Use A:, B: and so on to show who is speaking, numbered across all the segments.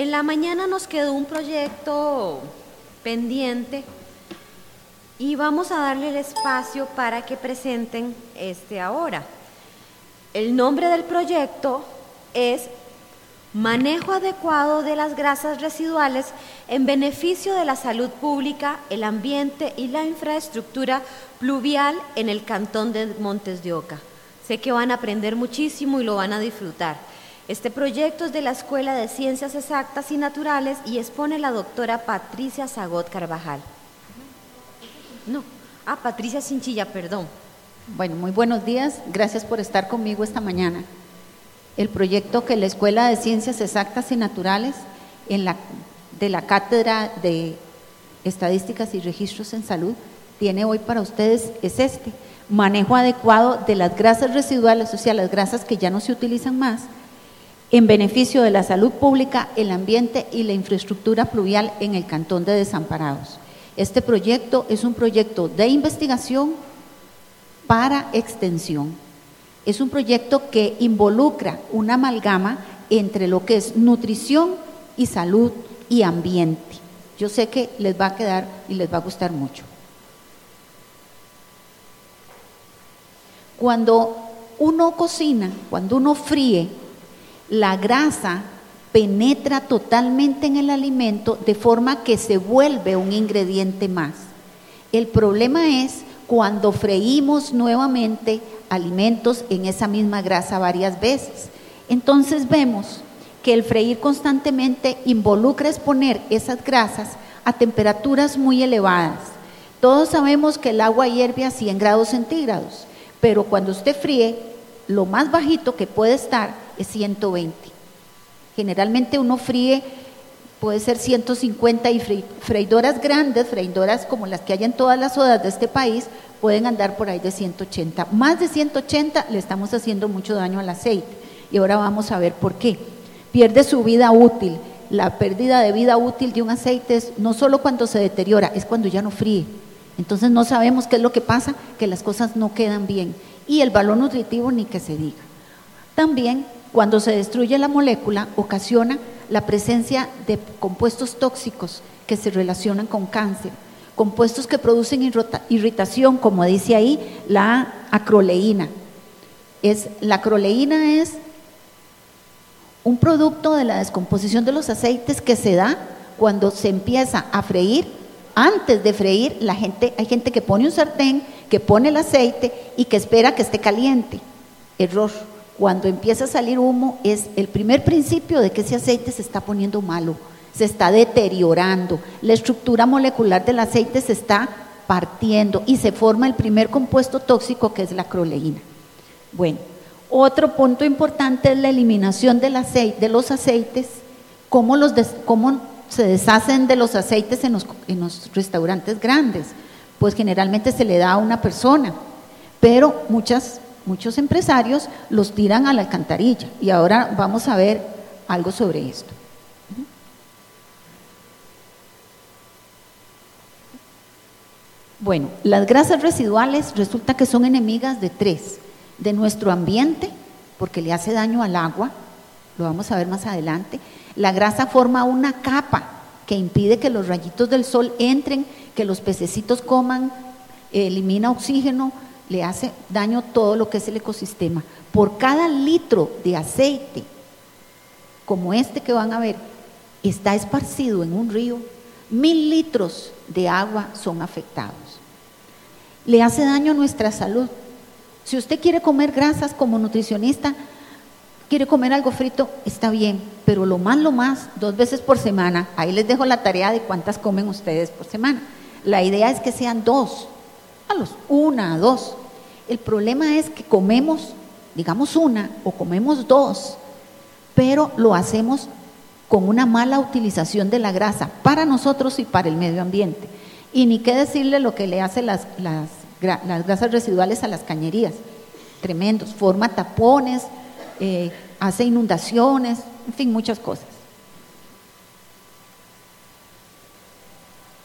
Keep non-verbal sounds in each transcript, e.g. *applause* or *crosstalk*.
A: En la mañana nos quedó un proyecto pendiente y vamos a darle el espacio para que presenten este ahora. El nombre del proyecto es Manejo adecuado de las grasas residuales en beneficio de la salud pública, el ambiente y la infraestructura pluvial en el cantón de Montes de Oca. Sé que van a aprender muchísimo y lo van a disfrutar. Este proyecto es de la Escuela de Ciencias Exactas y Naturales y expone la doctora Patricia Zagot Carvajal. No, ah, Patricia Cinchilla, perdón.
B: Bueno, muy buenos días. Gracias por estar conmigo esta mañana el proyecto que la Escuela de Ciencias Exactas y Naturales en la, de la Cátedra de Estadísticas y Registros en Salud tiene hoy para ustedes es este, manejo adecuado de las grasas residuales, o sea, las grasas que ya no se utilizan más, en beneficio de la salud pública, el ambiente y la infraestructura pluvial en el Cantón de Desamparados. Este proyecto es un proyecto de investigación para extensión. Es un proyecto que involucra una amalgama entre lo que es nutrición y salud y ambiente. Yo sé que les va a quedar y les va a gustar mucho. Cuando uno cocina, cuando uno fríe, la grasa penetra totalmente en el alimento de forma que se vuelve un ingrediente más. El problema es cuando freímos nuevamente alimentos en esa misma grasa varias veces. Entonces vemos que el freír constantemente involucra exponer esas grasas a temperaturas muy elevadas. Todos sabemos que el agua hierve a 100 grados centígrados, pero cuando usted fríe, lo más bajito que puede estar es 120. Generalmente uno fríe, puede ser 150 y freidoras grandes, freidoras como las que hay en todas las odas de este país, pueden andar por ahí de 180. Más de 180 le estamos haciendo mucho daño al aceite. Y ahora vamos a ver por qué. Pierde su vida útil. La pérdida de vida útil de un aceite es no solo cuando se deteriora, es cuando ya no fríe. Entonces no sabemos qué es lo que pasa, que las cosas no quedan bien. Y el valor nutritivo ni que se diga. También cuando se destruye la molécula ocasiona la presencia de compuestos tóxicos que se relacionan con cáncer compuestos que producen irritación, como dice ahí, la acroleína. Es, la acroleína es un producto de la descomposición de los aceites que se da cuando se empieza a freír. Antes de freír, la gente, hay gente que pone un sartén, que pone el aceite y que espera que esté caliente. Error. Cuando empieza a salir humo es el primer principio de que ese aceite se está poniendo malo se está deteriorando, la estructura molecular del aceite se está partiendo y se forma el primer compuesto tóxico que es la acroleína. Bueno, otro punto importante es la eliminación de los aceites, cómo se deshacen de los aceites en los, en los restaurantes grandes. Pues generalmente se le da a una persona, pero muchas, muchos empresarios los tiran a la alcantarilla. Y ahora vamos a ver algo sobre esto. Bueno, las grasas residuales resulta que son enemigas de tres, de nuestro ambiente, porque le hace daño al agua, lo vamos a ver más adelante. La grasa forma una capa que impide que los rayitos del sol entren, que los pececitos coman, elimina oxígeno, le hace daño todo lo que es el ecosistema. Por cada litro de aceite, como este que van a ver, está esparcido en un río, mil litros de agua son afectados le hace daño a nuestra salud. Si usted quiere comer grasas como nutricionista, quiere comer algo frito, está bien, pero lo más, lo más, dos veces por semana. Ahí les dejo la tarea de cuántas comen ustedes por semana. La idea es que sean dos, a los una, dos. El problema es que comemos, digamos una, o comemos dos, pero lo hacemos con una mala utilización de la grasa para nosotros y para el medio ambiente. Y ni qué decirle lo que le hace las, las, grasas residuales a las cañerías. Tremendos. Forma tapones, eh, hace inundaciones, en fin, muchas cosas.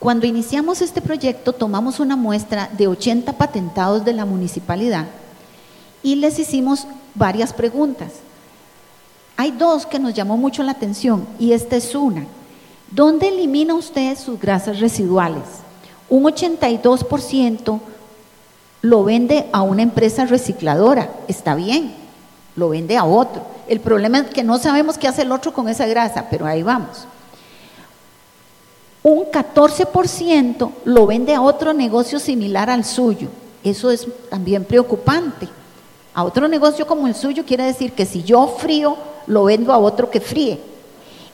B: Cuando iniciamos este proyecto tomamos una muestra de 80 patentados de la municipalidad y les hicimos varias preguntas. Hay dos que nos llamó mucho la atención y esta es una. ¿Dónde elimina usted sus grasas residuales? Un 82% lo vende a una empresa recicladora, está bien, lo vende a otro. El problema es que no sabemos qué hace el otro con esa grasa, pero ahí vamos. Un 14% lo vende a otro negocio similar al suyo. Eso es también preocupante. A otro negocio como el suyo quiere decir que si yo frío, lo vendo a otro que fríe.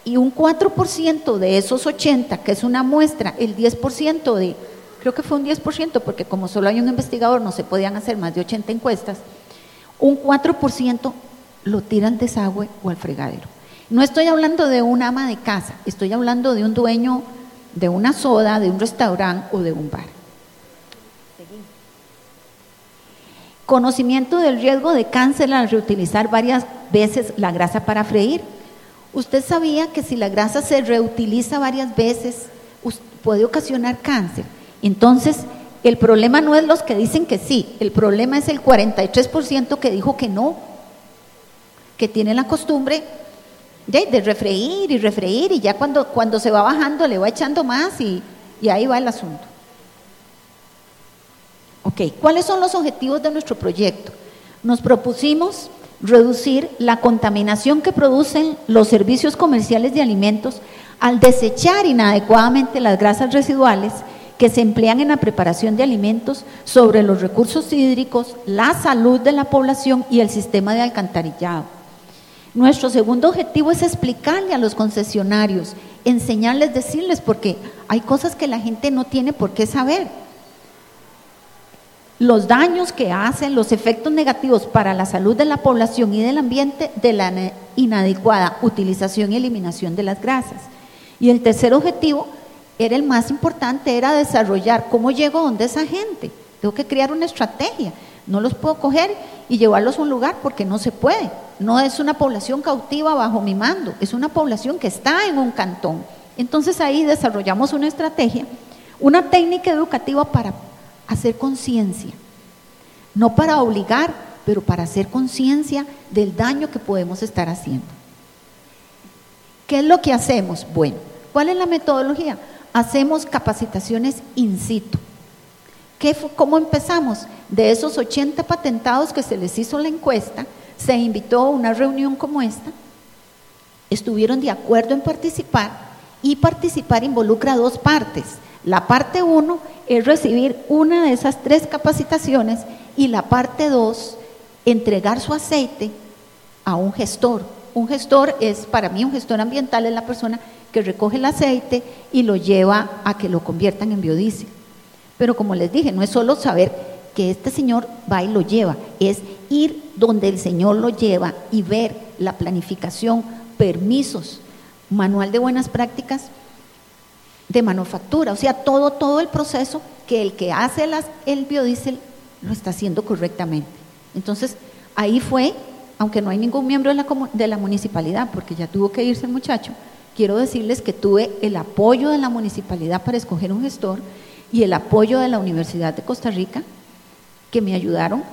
B: Y un 4% de esos 80, que es una muestra, el 10% de, creo que fue un 10%, porque como solo hay un investigador no se podían hacer más de 80 encuestas, un 4% lo tira al desagüe o al fregadero. No estoy hablando de un ama de casa, estoy hablando de un dueño de una soda, de un restaurante o de un bar. Conocimiento del riesgo de cáncer al reutilizar varias veces la grasa para freír. Usted sabía que si la grasa se reutiliza varias veces puede ocasionar cáncer. Entonces, el problema no es los que dicen que sí, el problema es el 43% que dijo que no, que tiene la costumbre de, de, refreír y refreír y ya cuando, cuando se va bajando le va echando más y, y ahí va el asunto. Ok, ¿cuáles son los objetivos de nuestro proyecto? Nos propusimos reducir la contaminación que producen los servicios comerciales de alimentos al desechar inadecuadamente las grasas residuales que se emplean en la preparación de alimentos sobre los recursos hídricos, la salud de la población y el sistema de alcantarillado. Nuestro segundo objetivo es explicarle a los concesionarios, enseñarles, decirles, porque hay cosas que la gente no tiene por qué saber los daños que hacen, los efectos negativos para la salud de la población y del ambiente de la inadecuada utilización y eliminación de las grasas. Y el tercer objetivo era el más importante, era desarrollar cómo llego donde esa gente. Tengo que crear una estrategia. No los puedo coger y llevarlos a un lugar porque no se puede. No es una población cautiva bajo mi mando, es una población que está en un cantón. Entonces ahí desarrollamos una estrategia, una técnica educativa para hacer conciencia, no para obligar, pero para hacer conciencia del daño que podemos estar haciendo. ¿Qué es lo que hacemos? Bueno, ¿cuál es la metodología? Hacemos capacitaciones in situ. ¿Qué, ¿Cómo empezamos? De esos 80 patentados que se les hizo la encuesta, se invitó a una reunión como esta, estuvieron de acuerdo en participar y participar involucra dos partes. La parte uno es recibir una de esas tres capacitaciones y la parte dos, entregar su aceite a un gestor. Un gestor es, para mí, un gestor ambiental es la persona que recoge el aceite y lo lleva a que lo conviertan en biodiesel. Pero como les dije, no es solo saber que este señor va y lo lleva, es ir donde el señor lo lleva y ver la planificación, permisos, manual de buenas prácticas de manufactura, o sea, todo, todo el proceso que el que hace las, el biodiesel lo está haciendo correctamente. Entonces, ahí fue, aunque no hay ningún miembro de la, de la municipalidad, porque ya tuvo que irse el muchacho, quiero decirles que tuve el apoyo de la municipalidad para escoger un gestor y el apoyo de la Universidad de Costa Rica, que me ayudaron,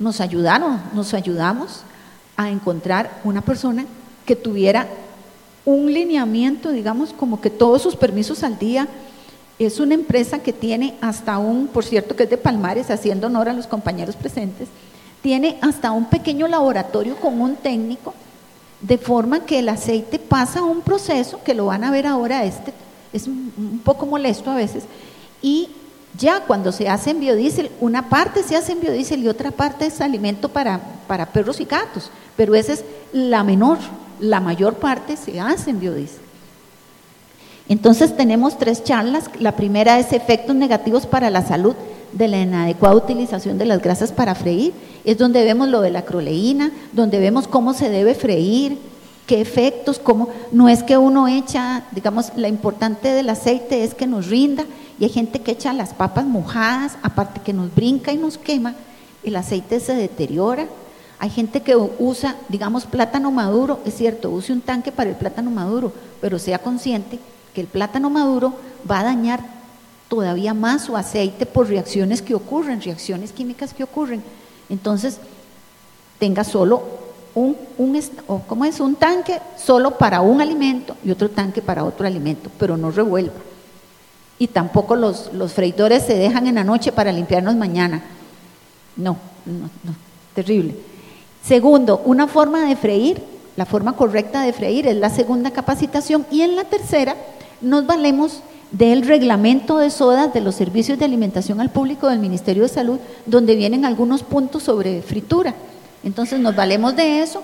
B: nos ayudaron, nos ayudamos a encontrar una persona que tuviera un lineamiento, digamos, como que todos sus permisos al día. Es una empresa que tiene hasta un, por cierto que es de Palmares, haciendo honor a los compañeros presentes, tiene hasta un pequeño laboratorio con un técnico, de forma que el aceite pasa un proceso, que lo van a ver ahora, este es un poco molesto a veces, y ya cuando se hace en biodiesel, una parte se hace en biodiesel y otra parte es alimento para, para perros y gatos, pero esa es la menor la mayor parte se hace en biodiesel. Entonces tenemos tres charlas. La primera es efectos negativos para la salud de la inadecuada utilización de las grasas para freír. Es donde vemos lo de la acroleína, donde vemos cómo se debe freír, qué efectos, cómo no es que uno echa, digamos, la importante del aceite es que nos rinda y hay gente que echa las papas mojadas, aparte que nos brinca y nos quema, el aceite se deteriora, hay gente que usa, digamos, plátano maduro, es cierto, use un tanque para el plátano maduro, pero sea consciente que el plátano maduro va a dañar todavía más su aceite por reacciones que ocurren, reacciones químicas que ocurren. Entonces, tenga solo un, un ¿cómo es? un tanque solo para un alimento y otro tanque para otro alimento, pero no revuelva. Y tampoco los, los freidores se dejan en la noche para limpiarnos mañana. No, no, no, terrible. Segundo, una forma de freír, la forma correcta de freír es la segunda capacitación y en la tercera nos valemos del reglamento de sodas de los servicios de alimentación al público del Ministerio de Salud, donde vienen algunos puntos sobre fritura. Entonces nos valemos de eso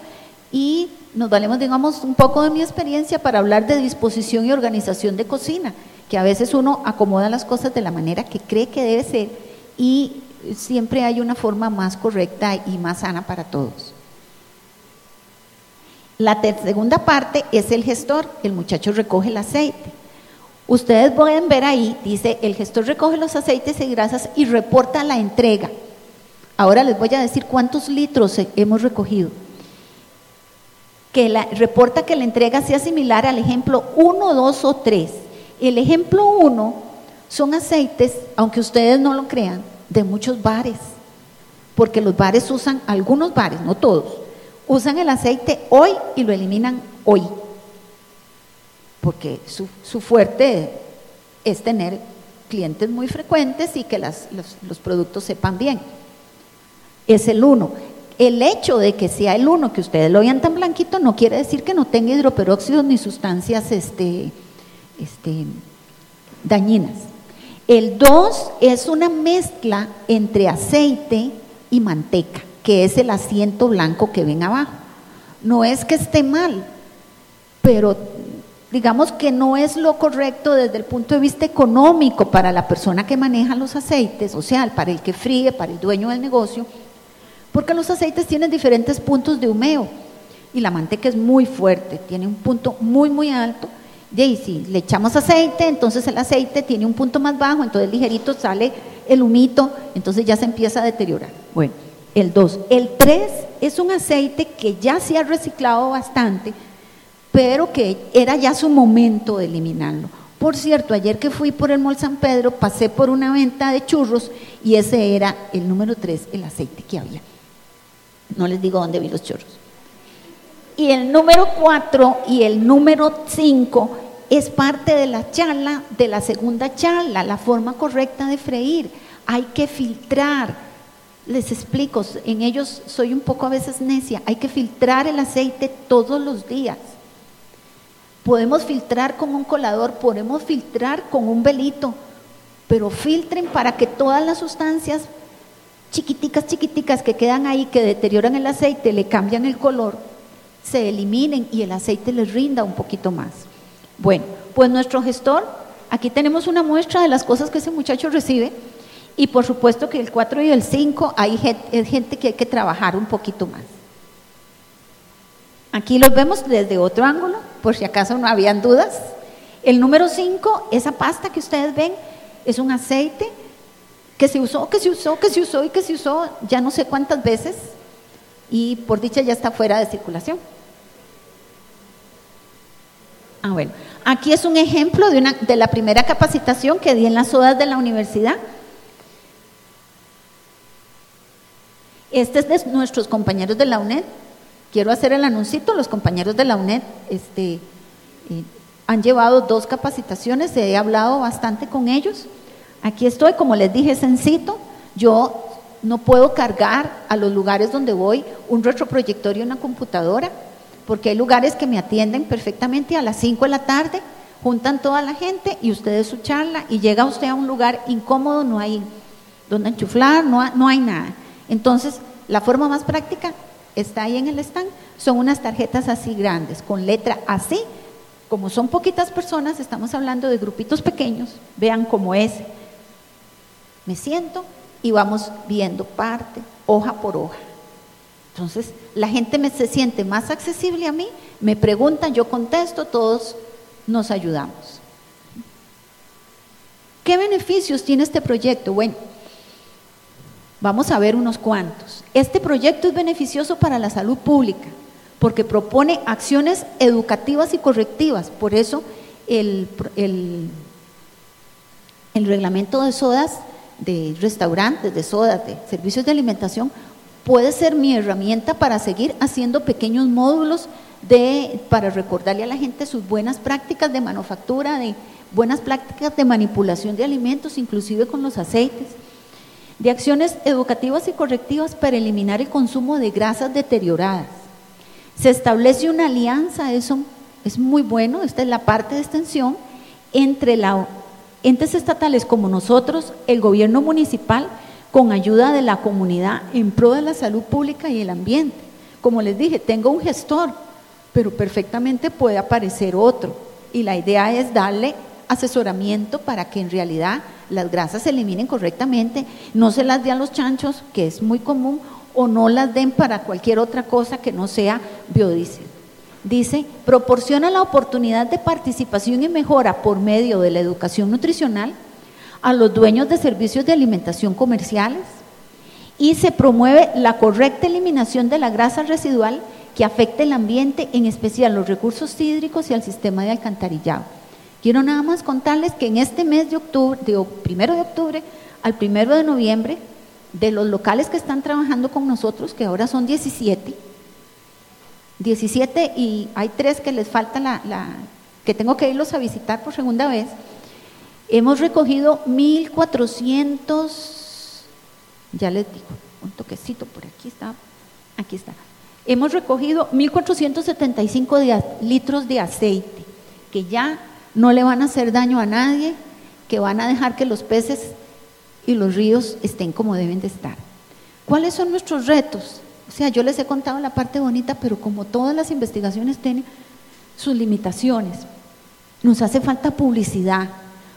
B: y nos valemos, digamos, un poco de mi experiencia para hablar de disposición y organización de cocina, que a veces uno acomoda las cosas de la manera que cree que debe ser y siempre hay una forma más correcta y más sana para todos. La segunda parte es el gestor, el muchacho recoge el aceite. Ustedes pueden ver ahí, dice, el gestor recoge los aceites y grasas y reporta la entrega. Ahora les voy a decir cuántos litros hemos recogido. Que la, reporta que la entrega sea similar al ejemplo 1, 2 o 3. El ejemplo 1 son aceites, aunque ustedes no lo crean, de muchos bares. Porque los bares usan, algunos bares, no todos, usan el aceite hoy y lo eliminan hoy porque su, fuerte es tener clientes muy frecuentes y que los, productos sepan bien. Es el uno. El hecho de que sea el uno, que ustedes lo vean tan blanquito, no quiere decir que no tenga hidroperóxidos ni sustancias este, este, dañinas. El 2 es una mezcla entre aceite y manteca, que es el asiento blanco que ven abajo. No es que esté mal, pero digamos que no es lo correcto desde el punto de vista económico para la persona que maneja los aceites, o sea, para el que fríe, para el dueño del negocio, porque los aceites tienen diferentes puntos de humeo y la manteca es muy fuerte, tiene un punto muy, muy alto. Y ahí, si le echamos aceite, entonces el aceite tiene un punto más bajo, entonces ligerito sale el humito, entonces ya se empieza a deteriorar. Bueno, el 2. El 3 es un aceite que ya se ha reciclado bastante, pero que era ya su momento de eliminarlo. Por cierto, ayer que fui por el Mall San Pedro, pasé por una venta de churros y ese era el número 3, el aceite que había. No les digo dónde vi los churros. Y el número 4 y el número 5 es parte de la charla, de la segunda charla, la forma correcta de freír. Hay que filtrar. Les explico, en ellos soy un poco a veces necia, hay que filtrar el aceite todos los días. Podemos filtrar con un colador, podemos filtrar con un velito, pero filtren para que todas las sustancias chiquiticas, chiquiticas que quedan ahí, que deterioran el aceite, le cambian el color, se eliminen y el aceite les rinda un poquito más. Bueno, pues nuestro gestor, aquí tenemos una muestra de las cosas que ese muchacho recibe y por supuesto que el 4 y el 5 hay gente que hay que trabajar un poquito más. Aquí los vemos desde otro ángulo, por si acaso no habían dudas. El número 5, esa pasta que ustedes ven, es un aceite que se usó, que se usó, que se usó y que se usó ya no sé cuántas veces y por dicha ya está fuera de circulación. Ah, bueno. Aquí es un ejemplo de, una, de la primera capacitación que di en las sodas de la universidad. Este es de nuestros compañeros de la UNED quiero hacer el anuncito, los compañeros de la UNED este, han llevado dos capacitaciones, he hablado bastante con ellos. Aquí estoy, como les dije, sencito. Yo no puedo cargar a los lugares donde voy un retroproyector y una computadora, porque hay lugares que me atienden perfectamente a las 5 de la tarde, juntan toda la gente y ustedes su charla y llega usted a un lugar incómodo, no hay donde enchuflar, no, no hay nada. Entonces, la forma más práctica está ahí en el stand, son unas tarjetas así grandes, con letra así. Como son poquitas personas, estamos hablando de grupitos pequeños, vean cómo es. Me siento y vamos viendo parte, hoja por hoja. Entonces, la gente se siente más accesible a mí, me preguntan, yo contesto, todos nos ayudamos. ¿Qué beneficios tiene este proyecto? Bueno, Vamos a ver unos cuantos. Este proyecto es beneficioso para la salud pública porque propone acciones educativas y correctivas. Por eso el, el, reglamento de sodas, de restaurantes, de sodas, de servicios de alimentación, puede ser mi herramienta para seguir haciendo pequeños módulos de, para recordarle a la gente sus buenas prácticas de manufactura, de buenas prácticas de manipulación de alimentos, inclusive con los aceites, de acciones educativas y correctivas para eliminar el consumo de grasas deterioradas. Se establece una alianza, eso es muy bueno, esta es la parte de extensión, entre la, entes estatales como nosotros, el gobierno municipal, con ayuda de la comunidad en pro de la salud pública y el ambiente. Como les dije, tengo un gestor, pero perfectamente puede aparecer otro. Y la idea es darle asesoramiento para que en realidad las grasas se eliminen correctamente, no se las dé a los chanchos, que es muy común, o no las den para cualquier otra cosa que no sea biodiesel. Dice, proporciona la oportunidad de participación y mejora por medio de la educación nutricional a los dueños de servicios de alimentación comerciales y se promueve la correcta eliminación de la grasa residual que afecta el ambiente, en especial los recursos hídricos y al sistema de alcantarillado. Quiero nada más contarles que en este mes de octubre, de primero de octubre al primero de noviembre, de los locales que están trabajando con nosotros, que ahora son 17, 17 y hay tres que les falta la, la que tengo que irlos a visitar por segunda vez, Hemos recogido 1.400, ya les digo, un toquecito por aquí está, aquí está. Hemos recogido 1.475 litros de aceite, que ya no le van a hacer daño a nadie, que van a dejar que los peces y los ríos estén como deben de estar. ¿Cuáles son nuestros retos? O sea, yo les he contado la parte bonita, pero como todas las investigaciones tienen sus limitaciones, nos hace falta publicidad,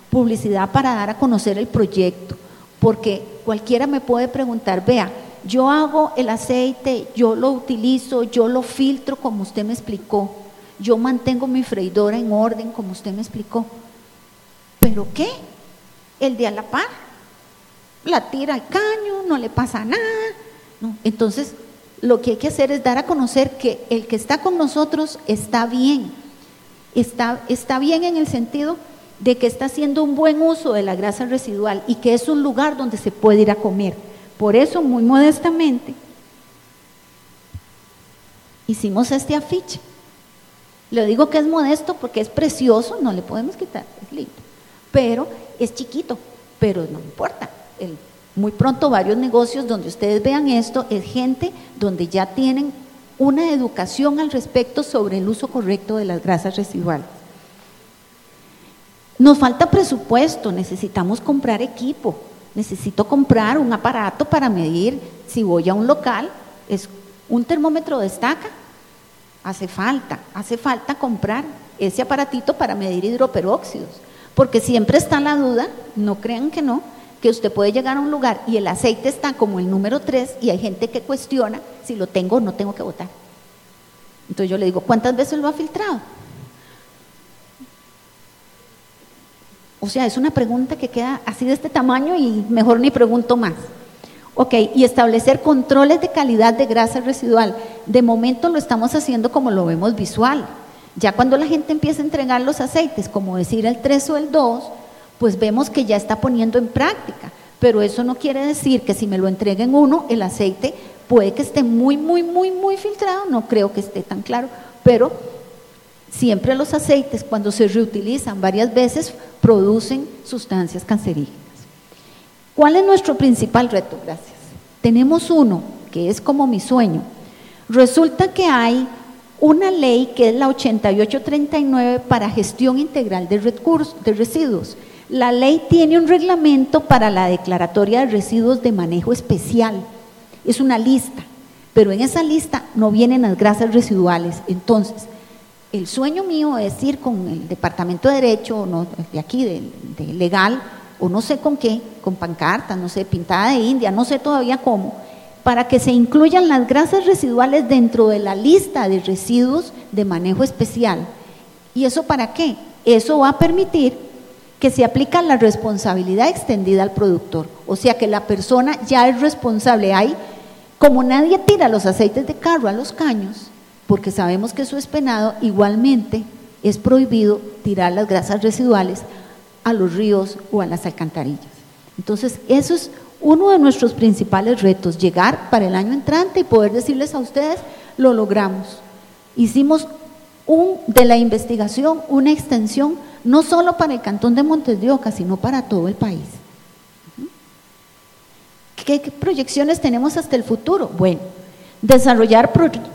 B: publicidad para dar a conocer el proyecto, porque cualquiera me puede preguntar, vea, yo hago el aceite, yo lo utilizo, yo lo filtro como usted me explicó, yo mantengo mi freidora en orden como usted me explicó, pero ¿qué? El de a la par, la tira al caño, no le pasa nada. Entonces, lo que hay que hacer es dar a conocer que el que está con nosotros está bien, está, está bien en el sentido de que está haciendo un buen uso de la grasa residual y que es un lugar donde se puede ir a comer. Por eso, muy modestamente, hicimos este afiche. Le digo que es modesto porque es precioso, no le podemos quitar, es lindo, pero es chiquito, pero no importa. muy pronto varios negocios donde ustedes vean esto es gente donde ya tienen una educación al respecto sobre el uso correcto de las grasas residuales. Nos falta presupuesto, necesitamos comprar equipo, necesito comprar un aparato para medir si voy a un local, es un termómetro destaca, hace falta, hace falta comprar ese aparatito para medir hidroperóxidos, porque siempre está la duda, no crean que no, que usted puede llegar a un lugar y el aceite está como el número 3 y hay gente que cuestiona si lo tengo o no tengo que votar. Entonces yo le digo, ¿cuántas veces lo ha filtrado? O sea, es una pregunta que queda así de este tamaño y mejor ni pregunto más. Ok, y establecer controles de calidad de grasa residual. De momento lo estamos haciendo como lo vemos visual. Ya cuando la gente empieza a entregar los aceites, como decir el 3 o el 2, pues vemos que ya está poniendo en práctica. Pero eso no quiere decir que si me lo entreguen uno, el aceite puede que esté muy, muy, muy, muy filtrado. No creo que esté tan claro, pero Siempre los aceites, cuando se reutilizan varias veces, producen sustancias cancerígenas. ¿Cuál es nuestro principal reto? Gracias. Tenemos uno, que es como mi sueño. Resulta que hay una ley que es la 8839 para gestión integral de, recursos, de residuos. La ley tiene un reglamento para la declaratoria de residuos de manejo especial. Es una lista, pero en esa lista no vienen las grasas residuales. Entonces, el sueño mío es ir con el Departamento de Derecho, no, de aquí, de, legal, o no sé con qué, con pancarta, no sé, pintada de India, no sé todavía cómo, para que se incluyan las grasas residuales dentro de la lista de residuos de manejo especial. ¿Y eso para qué? Eso va a permitir que se aplique la responsabilidad extendida al productor, o sea que la persona ya es responsable. Hay, como nadie tira los aceites de carro a los caños, porque sabemos que eso es penado, igualmente es prohibido tirar las grasas residuales a los ríos o a las alcantarillas. Entonces, eso es uno de nuestros principales retos, llegar para el año entrante y poder decirles a ustedes, lo logramos. Hicimos de la investigación una extensión no solo para el cantón de Montes de Oca, sino para todo el país. ¿Qué, proyecciones tenemos hasta el futuro? Bueno, desarrollar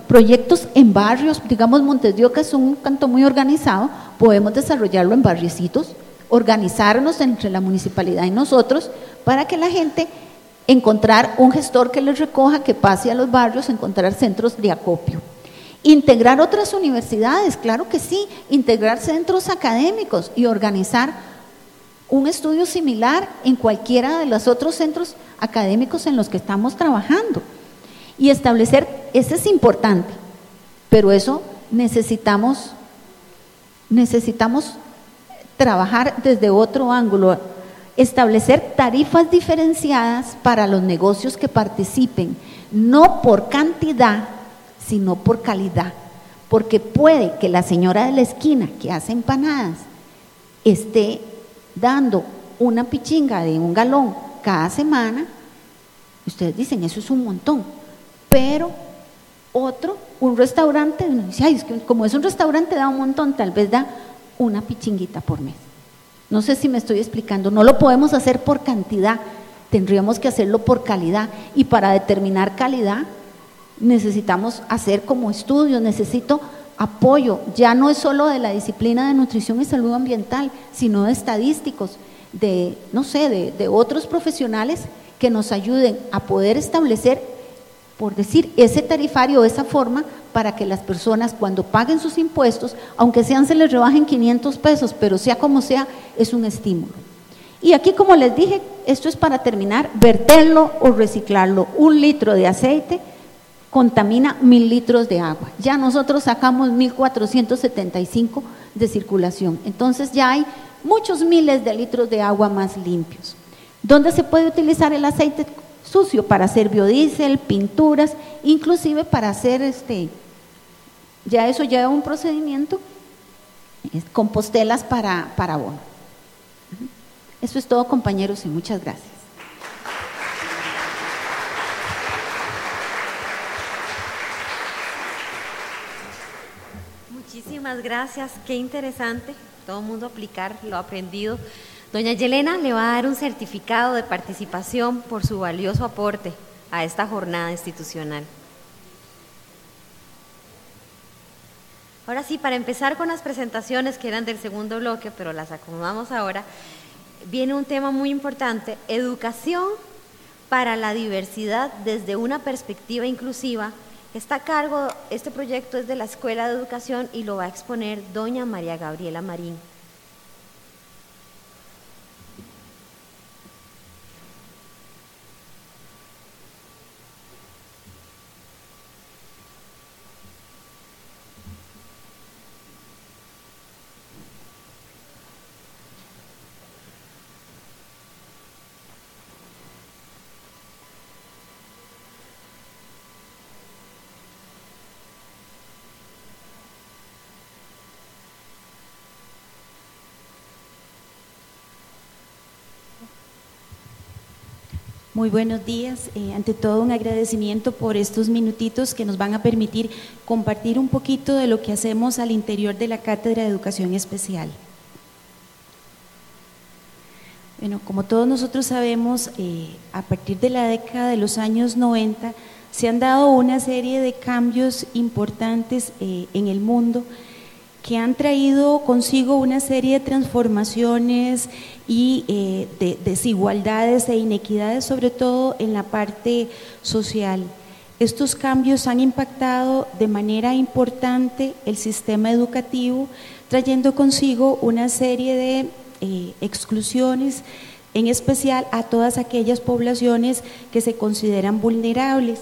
B: proyectos en barrios, digamos Montes de Oca es un cantón muy organizado, podemos desarrollarlo en barriecitos, organizarnos entre la municipalidad y nosotros para que la gente encontrar un gestor que les recoja, que pase a los barrios, encontrar centros de acopio. Integrar otras universidades, claro que sí, integrar centros académicos y organizar un estudio similar en cualquiera de los otros centros académicos en los que estamos trabajando. Y establecer, eso es importante, pero eso necesitamos, necesitamos trabajar desde otro ángulo, establecer tarifas diferenciadas para los negocios que participen, no por cantidad, sino por calidad. Porque puede que la señora de la esquina que hace empanadas esté dando una pichinga de un galón cada semana. Ustedes dicen, eso es un montón. Pero otro, un restaurante, dice, Ay, es que como es un restaurante da un montón, tal vez da una pichinguita por mes. No sé si me estoy explicando, no lo podemos hacer por cantidad, tendríamos que hacerlo por calidad. Y para determinar calidad necesitamos hacer como estudios, necesito apoyo, ya no es solo de la disciplina de nutrición y salud ambiental, sino de estadísticos, de, no sé, de, de otros profesionales que nos ayuden a poder establecer, por decir, ese tarifario, esa forma, para que las personas cuando paguen sus impuestos, aunque sean se les rebajen 500 pesos, pero sea como sea, es un estímulo. Y aquí, como les dije, esto es para terminar, verterlo o reciclarlo. Un litro de aceite contamina mil litros de agua. Ya nosotros sacamos 1475 de circulación. Entonces ya hay muchos miles de litros de agua más limpios. ¿Dónde se puede utilizar el aceite sucio? Para hacer biodiesel, pinturas, inclusive para hacer este ya eso lleva un procedimiento, compostelas para, para abono. Eso es todo, compañeros, y muchas gracias.
A: Muchísimas gracias, qué interesante, todo el mundo aplicar lo aprendido. Doña Yelena le va a dar un certificado de participación por su valioso aporte a esta jornada institucional. Ahora sí, para empezar con las presentaciones que eran del segundo bloque, pero las acomodamos ahora, viene un tema muy importante, educación para la diversidad desde una perspectiva inclusiva. Está a cargo, este proyecto es de la Escuela de Educación y lo va a exponer doña María Gabriela Marín.
C: Muy buenos días. Eh, ante todo, un agradecimiento por estos minutitos que nos van a permitir compartir un poquito de lo que hacemos al interior de la Cátedra de Educación Especial. Bueno, como todos nosotros sabemos, eh, a partir de la década de los años 90 se han dado una serie de cambios importantes eh, en el mundo que han traído consigo una serie de transformaciones y eh, de desigualdades e inequidades, sobre todo en la parte social. Estos cambios han impactado de manera importante el sistema educativo, trayendo consigo una serie de eh, exclusiones, en especial a todas aquellas poblaciones que se consideran vulnerables.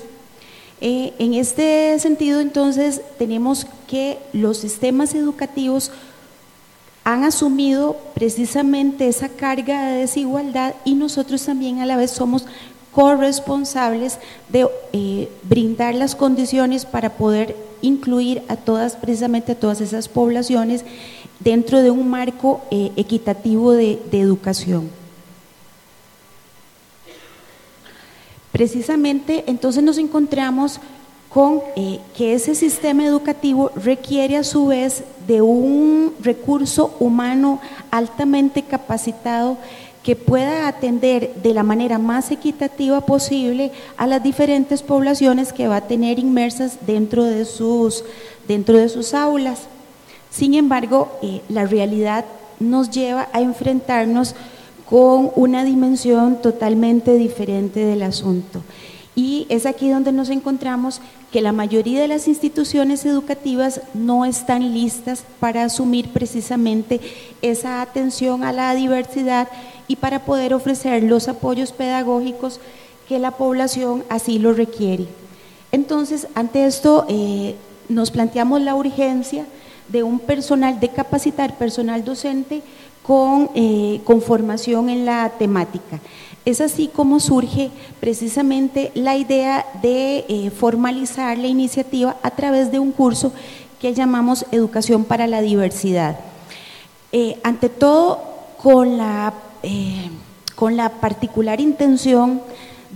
C: Eh, en este sentido, entonces, tenemos que los sistemas educativos han asumido precisamente esa carga de desigualdad y nosotros también a la vez somos corresponsables de eh, brindar las condiciones para poder incluir a todas, precisamente a todas esas poblaciones dentro de un marco eh, equitativo de educación. Precisamente entonces nos encontramos con eh, que ese sistema educativo requiere a su vez de un recurso humano altamente capacitado que pueda atender de la manera más equitativa posible a las diferentes poblaciones que va a tener inmersas dentro de sus, dentro de sus aulas. Sin embargo, eh, la realidad nos lleva a enfrentarnos con una dimensión totalmente diferente del asunto. Y es aquí donde nos encontramos que la mayoría de las instituciones educativas no están listas para asumir precisamente esa atención a la diversidad y para poder ofrecer los apoyos pedagógicos que la población así lo requiere. Entonces, ante esto eh, nos planteamos la urgencia de un personal, de capacitar personal docente con, eh, con formación en la temática. Es así como surge precisamente la idea de eh, formalizar la iniciativa a través de un curso que llamamos Educación para la Diversidad. Eh, ante todo, con la, con la particular intención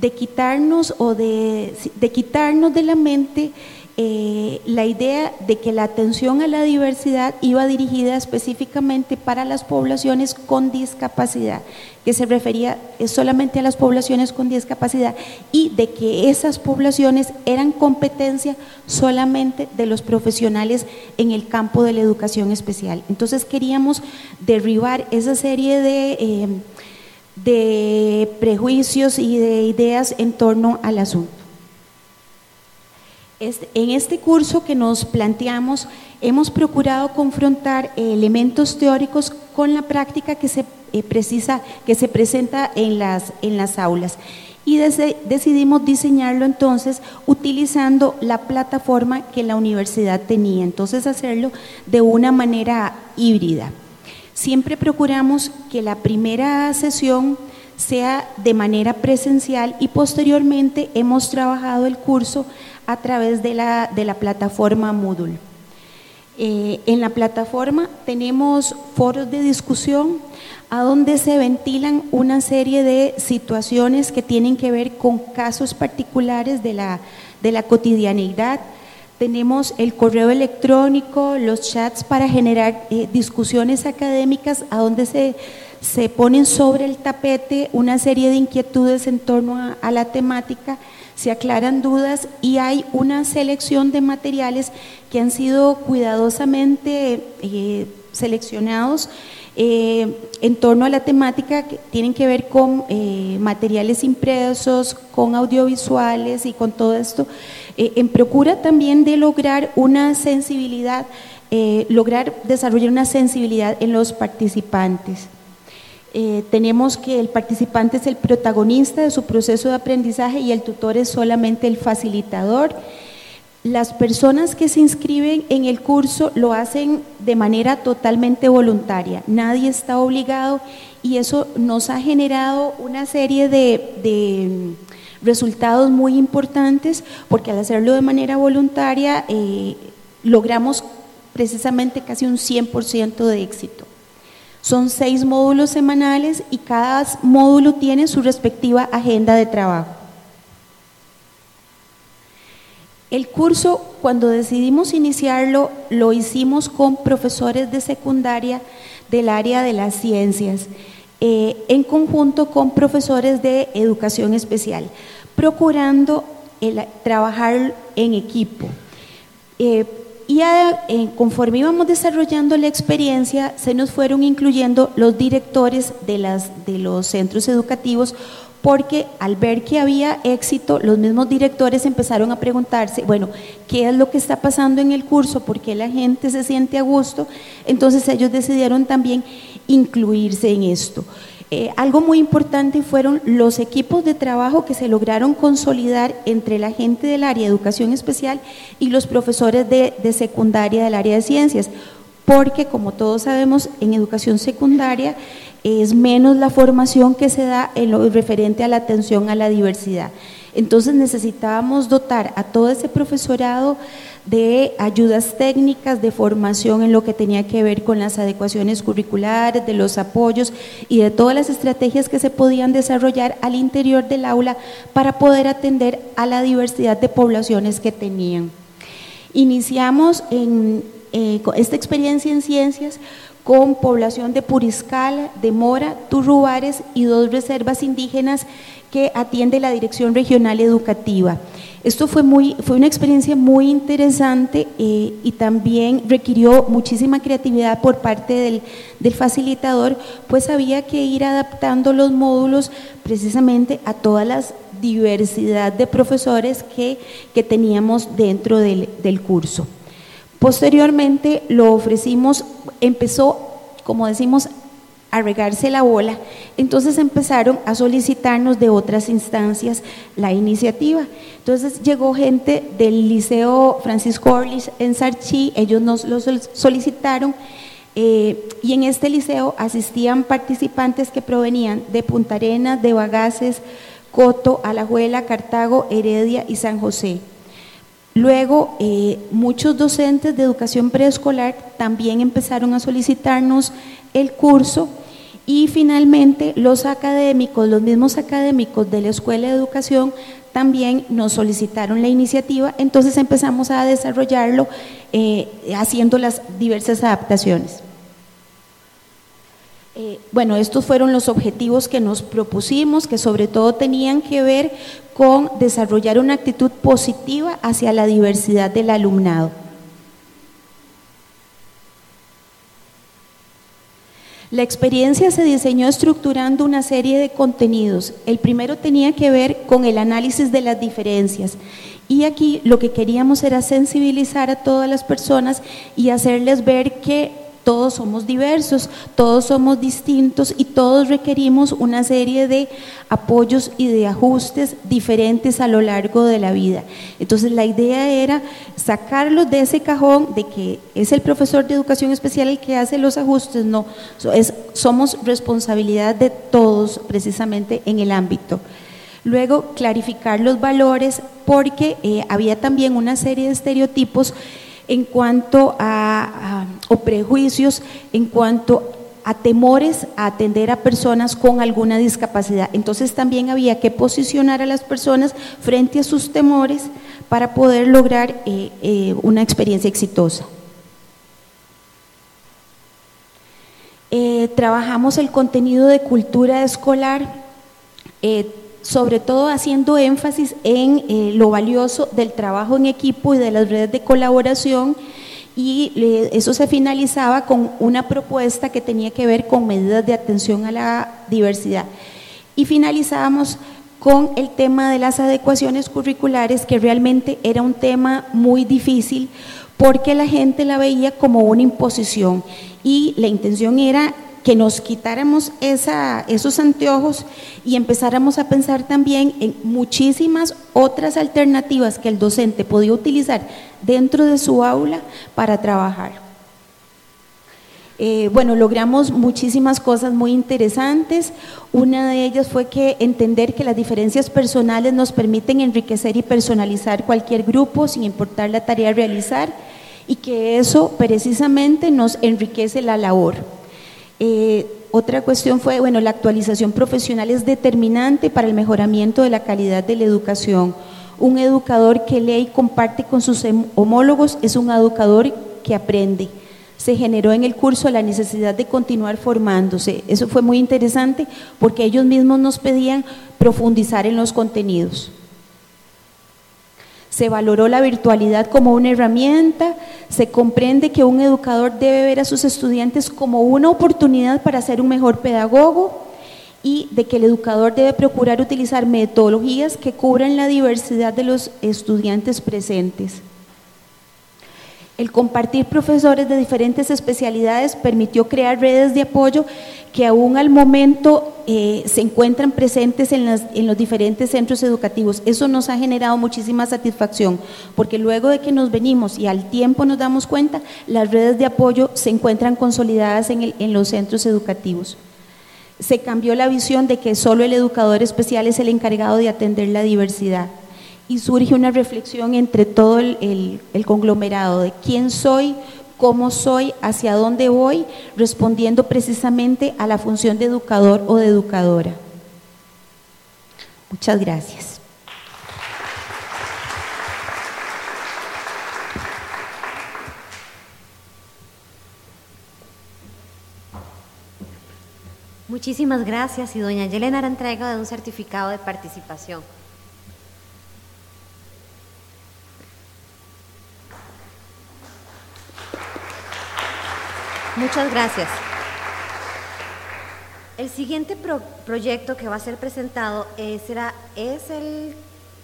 C: de quitarnos o de, de quitarnos de la mente eh, la idea de que la atención a la diversidad iba dirigida específicamente para las poblaciones con discapacidad, que se refería solamente a las poblaciones con discapacidad y de que esas poblaciones eran competencia solamente de los profesionales en el campo de la educación especial. Entonces queríamos derribar esa serie de... Eh, de prejuicios y de ideas en torno al asunto. En este curso que nos planteamos, hemos procurado confrontar elementos teóricos con la práctica que se, eh, precisa, que se presenta en las, en las aulas. Y decidimos diseñarlo entonces utilizando la plataforma que la universidad tenía, entonces hacerlo de una manera híbrida. Siempre procuramos que la primera sesión sea de manera presencial y posteriormente hemos trabajado el curso a través de la, de la plataforma Moodle. Eh, en la plataforma tenemos foros de discusión a donde se ventilan una serie de situaciones que tienen que ver con casos particulares de la, de la cotidianidad. Tenemos el correo electrónico, los chats para generar eh, discusiones académicas a donde se, se ponen sobre el tapete una serie de inquietudes en torno a la temática se aclaran dudas y hay una selección de materiales que han sido cuidadosamente eh, seleccionados eh, en torno a la temática que tienen que ver con eh, materiales impresos, con audiovisuales y con todo esto, en procura también de lograr una sensibilidad, lograr desarrollar una sensibilidad en los participantes. Eh, tenemos que el participante es el protagonista de su proceso de aprendizaje y el tutor es solamente el facilitador. Las personas que se inscriben en el curso lo hacen de manera totalmente voluntaria, nadie está obligado y eso nos ha generado una serie de, resultados muy importantes porque al hacerlo de manera voluntaria eh, logramos precisamente casi un 100% de éxito. Son seis módulos semanales y cada módulo tiene su respectiva agenda de trabajo. El curso, cuando decidimos iniciarlo, lo hicimos con profesores de secundaria del área de las ciencias, eh, en conjunto con profesores de educación especial, procurando trabajar en equipo. Eh, y eh, conforme íbamos desarrollando la experiencia, se nos fueron incluyendo los directores de, las, de los centros educativos, porque al ver que había éxito, los mismos directores empezaron a preguntarse, bueno, ¿qué es lo que está pasando en el curso? ¿Por qué la gente se siente a gusto? Entonces ellos decidieron también incluirse en esto. Eh, algo muy importante fueron los equipos de trabajo que se lograron consolidar entre la gente del área de educación especial y los profesores de, secundaria del área de ciencias. porque como todos sabemos en educación secundaria es menos la formación que se da en lo referente a la atención a la diversidad. Entonces necesitábamos dotar a todo ese profesorado de ayudas técnicas, de formación en lo que tenía que ver con las adecuaciones curriculares, de los apoyos y de todas las estrategias que se podían desarrollar al interior del aula para poder atender a la diversidad de poblaciones que tenían. Iniciamos eh, esta experiencia en ciencias con población de Puriscal, de Mora, Turrubares y dos reservas indígenas que atiende la Dirección Regional Educativa. Esto fue, muy, fue una experiencia muy interesante eh, y también requirió muchísima creatividad por parte del, facilitador, pues había que ir adaptando los módulos precisamente a toda la diversidad de profesores que, que teníamos dentro del, del curso. Posteriormente lo ofrecimos, empezó, como decimos, a regarse la bola, entonces empezaron a solicitarnos de otras instancias la iniciativa. Entonces llegó gente del Liceo Francisco Orlis en Sarchi, ellos nos lo solicitaron eh, y en este liceo asistían participantes que provenían de Punta Arenas, de Bagaces, Coto, Alajuela, Cartago, Heredia y San José. Luego, eh, muchos docentes de educación preescolar también empezaron a solicitarnos el curso y finalmente los académicos, los mismos académicos de la Escuela de Educación también nos solicitaron la iniciativa, entonces empezamos a desarrollarlo eh, haciendo las diversas adaptaciones. Eh, bueno, estos fueron los objetivos que nos propusimos, que sobre todo tenían que ver con desarrollar una actitud positiva hacia la diversidad del alumnado. La experiencia se diseñó estructurando una serie de contenidos. El primero tenía que ver con el análisis de las diferencias. Y aquí lo que queríamos era sensibilizar a todas las personas y hacerles ver que todos somos diversos, todos somos distintos y todos requerimos una serie de apoyos y de ajustes diferentes a lo largo de la vida. Entonces la idea era sacarlos de ese cajón de que es el profesor de educación especial el que hace los ajustes, no, somos responsabilidad de todos precisamente en el ámbito. Luego, clarificar los valores porque eh, había también una serie de estereotipos en cuanto a, prejuicios en cuanto a temores a atender a personas con alguna discapacidad. Entonces también había que posicionar a las personas frente a sus temores para poder lograr eh, eh, una experiencia exitosa. Eh, trabajamos el contenido de cultura escolar sobre todo haciendo énfasis en eh, lo valioso del trabajo en equipo y de las redes de colaboración y eso se finalizaba con una propuesta que tenía que ver con medidas de atención a la diversidad. Y finalizábamos con el tema de las adecuaciones curriculares, que realmente era un tema muy difícil porque la gente la veía como una imposición y la intención era que nos quitáramos esos anteojos y empezáramos a pensar también en muchísimas otras alternativas que el docente podía utilizar dentro de su aula para trabajar. Eh, bueno, logramos muchísimas cosas muy interesantes. Una de ellas fue que entender que las diferencias personales nos permiten enriquecer y personalizar cualquier grupo sin importar la tarea a realizar y que eso precisamente nos enriquece la labor. Eh, otra cuestión fue, bueno, la actualización profesional es determinante para el mejoramiento de la calidad de la educación. Un educador que lee y comparte con sus homólogos es un educador que aprende. Se generó en el curso la necesidad de continuar formándose. Eso fue muy interesante porque ellos mismos nos pedían profundizar en los contenidos. Se valoró la virtualidad como una herramienta, se comprende que un educador debe ver a sus estudiantes como una oportunidad para ser un mejor pedagogo y de que el educador debe procurar utilizar metodologías que cubran la diversidad de los estudiantes presentes. El compartir profesores de diferentes especialidades permitió crear redes de apoyo que aún al momento eh, se encuentran presentes en, los diferentes centros educativos. Eso nos ha generado muchísima satisfacción, porque luego de que nos venimos y al tiempo nos damos cuenta, las redes de apoyo se encuentran consolidadas en los centros educativos. Se cambió la visión de que solo el educador especial es el encargado de atender la diversidad y surge una reflexión entre todo el, conglomerado de quién soy, cómo soy, hacia dónde voy, respondiendo precisamente a la función de educador o de educadora. Muchas gracias.
A: Muchísimas gracias y doña Yelena hará entrega de un certificado de participación. Muchas gracias. El siguiente proyecto que va a ser presentado es, es el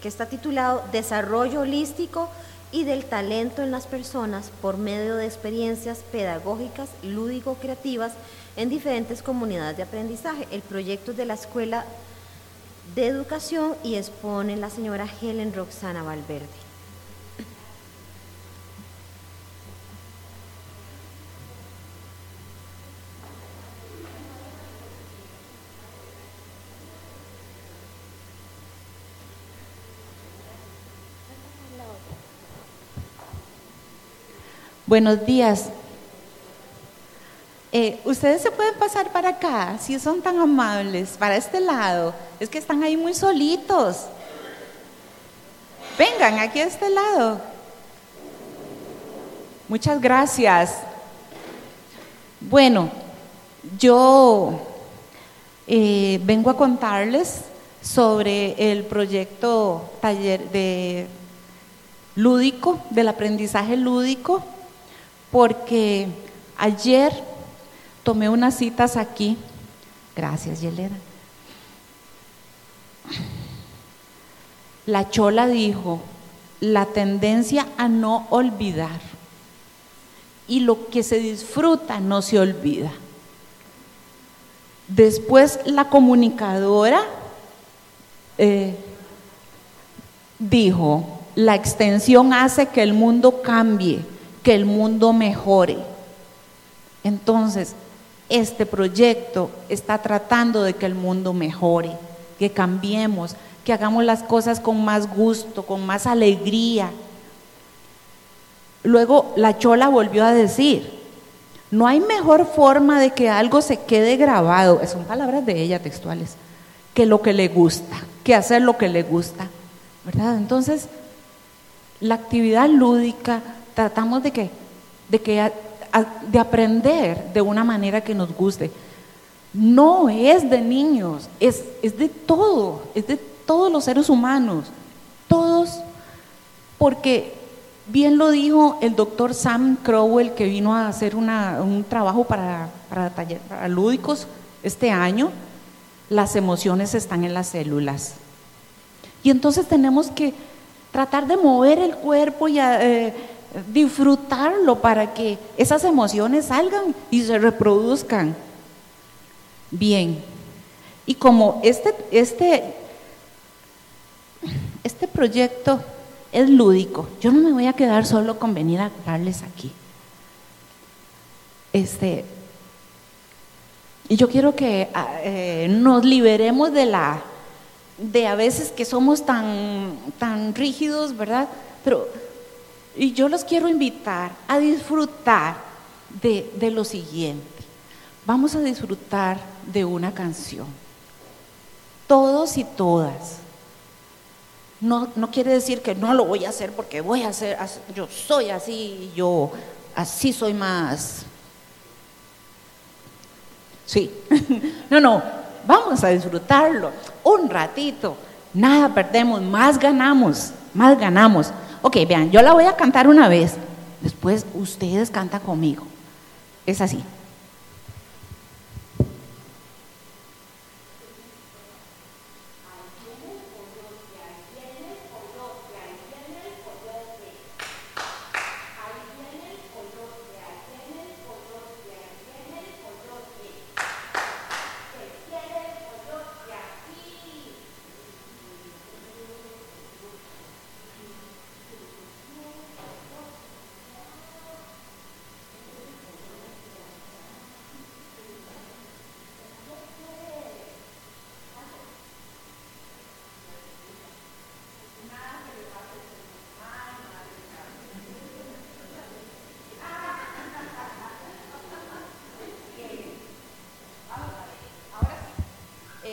A: que está titulado Desarrollo holístico y del talento en las personas por medio de experiencias pedagógicas lúdico-creativas en diferentes comunidades de aprendizaje. El proyecto es de la Escuela de Educación y expone la señora Helen Roxana Valverde.
D: Buenos días. Eh, Ustedes se pueden pasar para acá, si son tan amables, para este lado. Es que están ahí muy solitos. Vengan aquí a este lado. Muchas gracias. Bueno, yo eh, vengo a contarles sobre el proyecto taller de lúdico, del aprendizaje lúdico porque ayer tomé unas citas aquí. Gracias, Yelena. La chola dijo, la tendencia a no olvidar. Y lo que se disfruta no se olvida. Después la comunicadora eh, dijo, la extensión hace que el mundo cambie que el mundo mejore. Entonces, este proyecto está tratando de que el mundo mejore, que cambiemos, que hagamos las cosas con más gusto, con más alegría. Luego la chola volvió a decir, no hay mejor forma de que algo se quede grabado, son palabras de ella textuales, que lo que le gusta, que hacer lo que le gusta, ¿verdad? Entonces, la actividad lúdica, tratamos de que, de que de aprender de una manera que nos guste. No es de niños, es, es de todo, es de todos los seres humanos, todos, porque bien lo dijo el doctor Sam Crowell que vino a hacer un trabajo para, para, taller, para lúdicos este año, las emociones están en las células. Y entonces tenemos que tratar de mover el cuerpo y eh, disfrutarlo para que esas emociones salgan y se reproduzcan. Bien, y como este, este, este proyecto es lúdico, yo no me voy a quedar solo con venir a hablarles aquí. Este, y yo quiero que ah, eh, nos liberemos de la de a veces que somos tan, tan rígidos, ¿verdad? Pero y yo los quiero invitar a disfrutar de, lo siguiente. Vamos a disfrutar de una canción. Todos y todas. No, no, quiere decir que no lo voy a hacer porque voy a hacer, yo soy así, yo así soy más. Sí, *laughs* no, no, vamos a disfrutarlo un ratito. Nada perdemos, más ganamos, más ganamos. Ok, vean, yo la voy a cantar una vez, después ustedes cantan conmigo. Es así.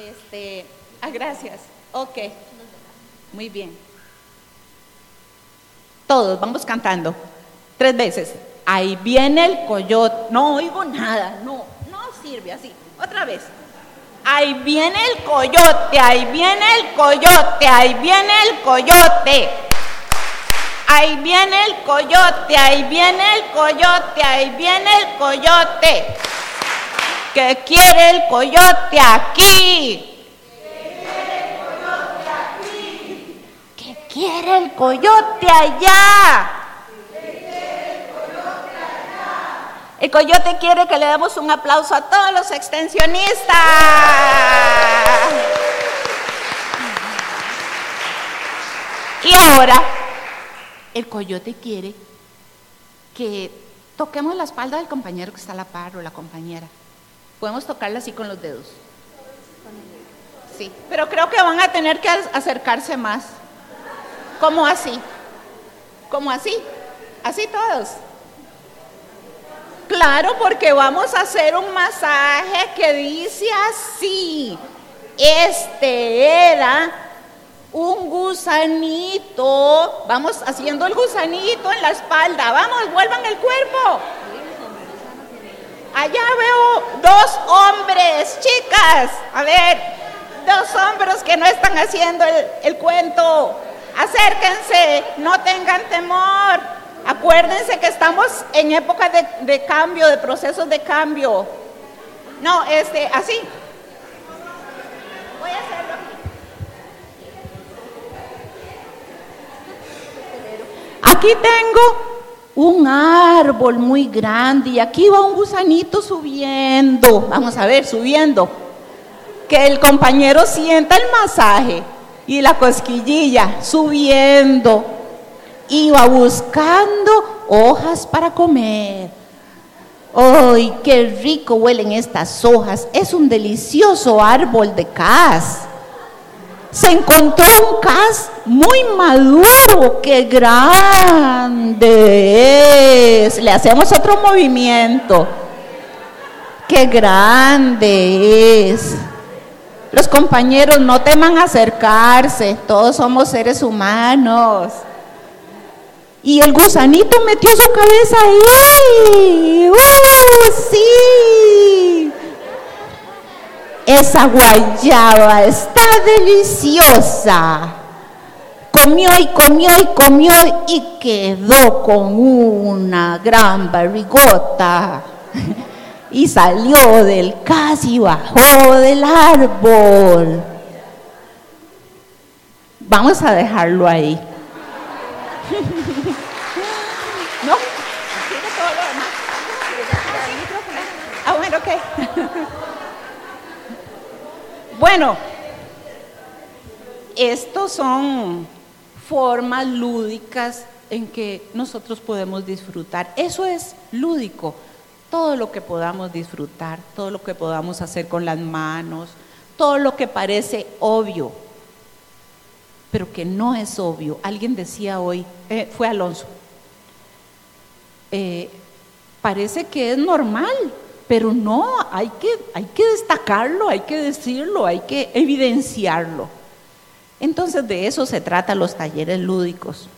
D: Este, ah, gracias. Ok. Muy bien. Todos, vamos cantando. Tres veces. Ahí viene el coyote. No oigo nada. No, no sirve así. Otra vez. Ahí viene el coyote, ahí viene el coyote, ahí viene el coyote. Ahí viene el coyote, ahí viene el coyote, ahí viene el coyote. ¿Qué quiere el coyote aquí? ¿Qué quiere el coyote allá? El coyote quiere que le demos un aplauso a todos los extensionistas. Y ahora, el coyote quiere que toquemos la espalda del compañero que está a la par o la compañera. Podemos tocarla así con los dedos. Sí, pero creo que van a tener que acercarse más. ¿Cómo así? ¿Cómo así? Así todos. Claro, porque vamos a hacer un masaje que dice así. Este era un gusanito. Vamos haciendo el gusanito en la espalda. Vamos, vuelvan el cuerpo. Allá veo dos hombres, chicas. A ver, dos hombres que no están haciendo el, el cuento. Acérquense, no tengan temor. Acuérdense que estamos en época de, cambio, de procesos de cambio. No, este, así. Voy a hacerlo aquí. Aquí tengo un árbol muy grande y aquí va un gusanito subiendo. Vamos a ver, subiendo. Que el compañero sienta el masaje y la cosquillilla subiendo iba buscando hojas para comer. ¡Ay, qué rico huelen estas hojas! Es un delicioso árbol de cas. Se encontró un cas muy maduro, qué grande es. Le hacemos otro movimiento. Qué grande es. Los compañeros no teman acercarse, todos somos seres humanos. Y el gusanito metió su cabeza ahí. ¡Uh, sí! Esa guayaba está deliciosa. Comió y comió y comió y quedó con una gran barrigota. *laughs* Y salió del casi bajó del árbol. Vamos a dejarlo ahí. *laughs* ¿No? Ah, bueno, ok. Bueno, estos son formas lúdicas en que nosotros podemos disfrutar. Eso es lúdico. Todo lo que podamos disfrutar, todo lo que podamos hacer con las manos, todo lo que parece obvio, pero que no es obvio. Alguien decía hoy, eh, fue Alonso, eh, parece que es normal, pero no, hay que, hay que destacarlo, hay que decirlo, hay que evidenciarlo. Entonces de eso se trata los talleres lúdicos.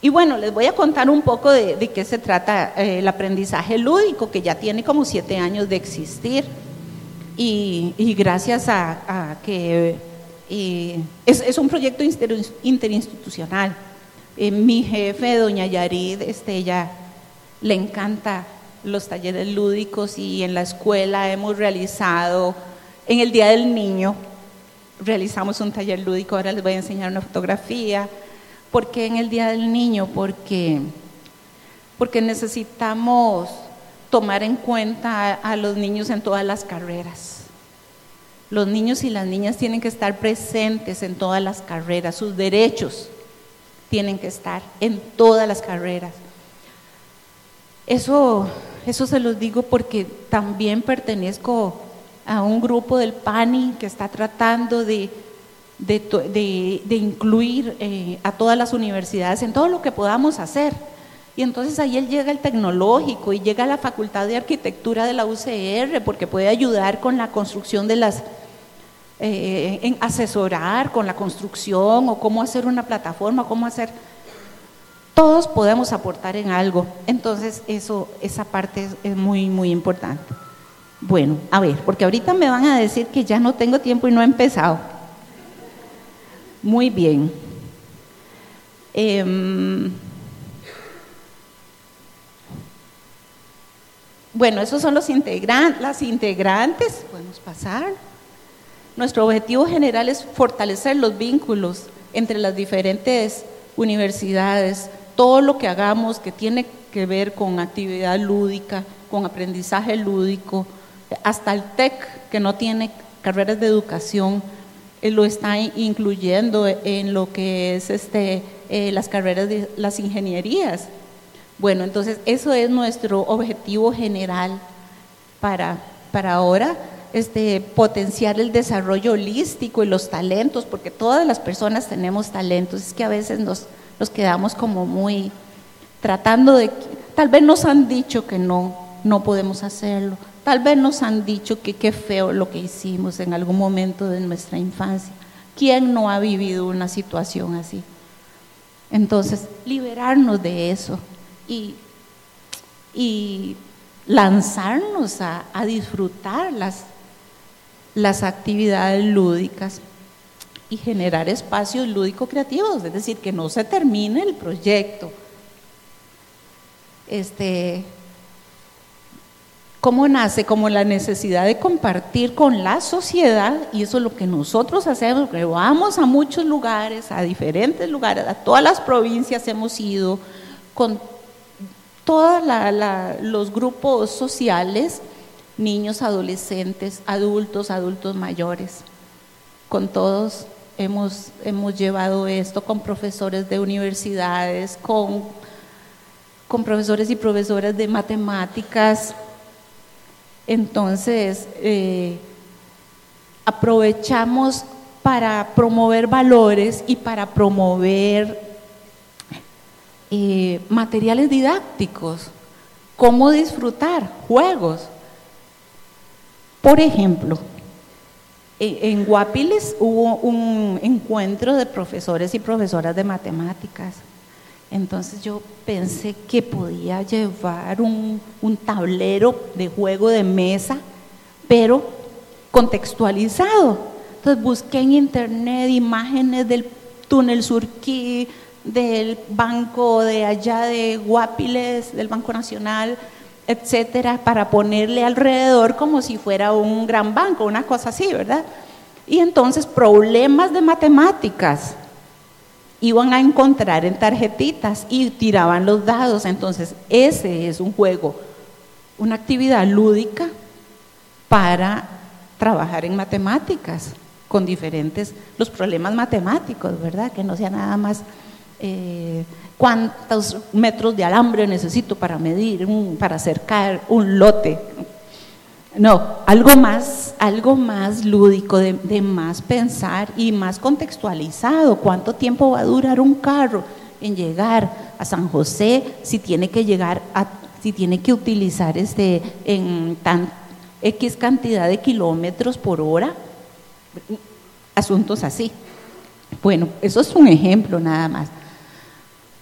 D: Y bueno, les voy a contar un poco de, qué se trata eh, el aprendizaje lúdico, que ya tiene como siete años de existir. Y, gracias a que es, un proyecto interinstitucional. Eh, mi jefe, doña Yarid, este, ella le encanta los talleres lúdicos y en la escuela hemos realizado, en el Día del Niño, realizamos un taller lúdico, ahora les voy a enseñar una fotografía. ¿Por qué en el Día del Niño? Porque, porque necesitamos tomar en cuenta a los niños en todas las carreras. Los niños y las niñas tienen que estar presentes en todas las carreras, sus derechos tienen que estar en todas las carreras. Eso, eso se los digo porque también pertenezco a un grupo del PANI que está tratando de, de, incluir eh, a todas las universidades en todo lo que podamos hacer. Y entonces ahí él llega el tecnológico y llega la Facultad de Arquitectura de la UCR porque puede ayudar con la construcción de las eh, en asesorar con la construcción o cómo hacer una plataforma, cómo hacer... Todos podemos aportar en algo. Entonces, eso, esa parte es, muy, muy importante. Bueno, a ver, porque ahorita me van a decir que ya no tengo tiempo y no he empezado. Muy bien. Em, bueno, esos son los las integrantes. Podemos pasar. Nuestro objetivo general es fortalecer los vínculos entre las diferentes universidades, todo lo que hagamos que tiene que ver con actividad lúdica, con aprendizaje lúdico, hasta el TEC, que no tiene carreras de educación, eh, lo está incluyendo en lo que es este, eh, las carreras de las ingenierías. Bueno, entonces eso es nuestro objetivo general para, para ahora, este, potenciar el desarrollo holístico y los talentos, porque todas las personas tenemos talentos, es que a veces nos, nos quedamos como muy tratando de, tal vez nos han dicho que no, no podemos hacerlo, tal vez nos han dicho que qué feo lo que hicimos en algún momento de nuestra infancia. ¿Quién no ha vivido una situación así? Entonces, liberarnos de eso y, y lanzarnos a, a disfrutar las, las actividades lúdicas y generar espacios lúdico-creativos, es decir, que no se termine el proyecto. Este, ¿Cómo nace? Como la necesidad de compartir con la sociedad, y eso es lo que nosotros hacemos, que vamos a muchos lugares, a diferentes lugares, a todas las provincias hemos ido, con todos los grupos sociales, niños, adolescentes, adultos, adultos mayores, con todos hemos, hemos llevado esto con profesores de universidades, con, con profesores y profesoras de matemáticas. Entonces, eh, aprovechamos para promover valores y para promover eh, materiales didácticos, cómo disfrutar, juegos. Por ejemplo, en Guapiles hubo un encuentro de profesores y profesoras de matemáticas. Entonces yo pensé que podía llevar un, tablero de juego de mesa, pero contextualizado. Entonces busqué en internet imágenes del túnel Surquí, del banco de allá de Guapiles, del Banco Nacional, etcétera, para ponerle alrededor como si fuera un gran banco, una cosa así, ¿verdad? Y entonces problemas de matemáticas iban a encontrar en tarjetitas y tiraban los dados. Entonces, ese es un juego, una actividad lúdica para trabajar en matemáticas con diferentes, los problemas matemáticos, ¿verdad? Que no sea nada más eh, cuántos metros de alambre necesito para medir, para acercar un lote. No, algo más, algo más lúdico, de, más pensar y más contextualizado. ¿Cuánto tiempo va a durar un carro en llegar a San José si tiene que llegar a, si tiene que utilizar este en tan X cantidad de kilómetros por hora? Asuntos así. Bueno, eso es un ejemplo nada más.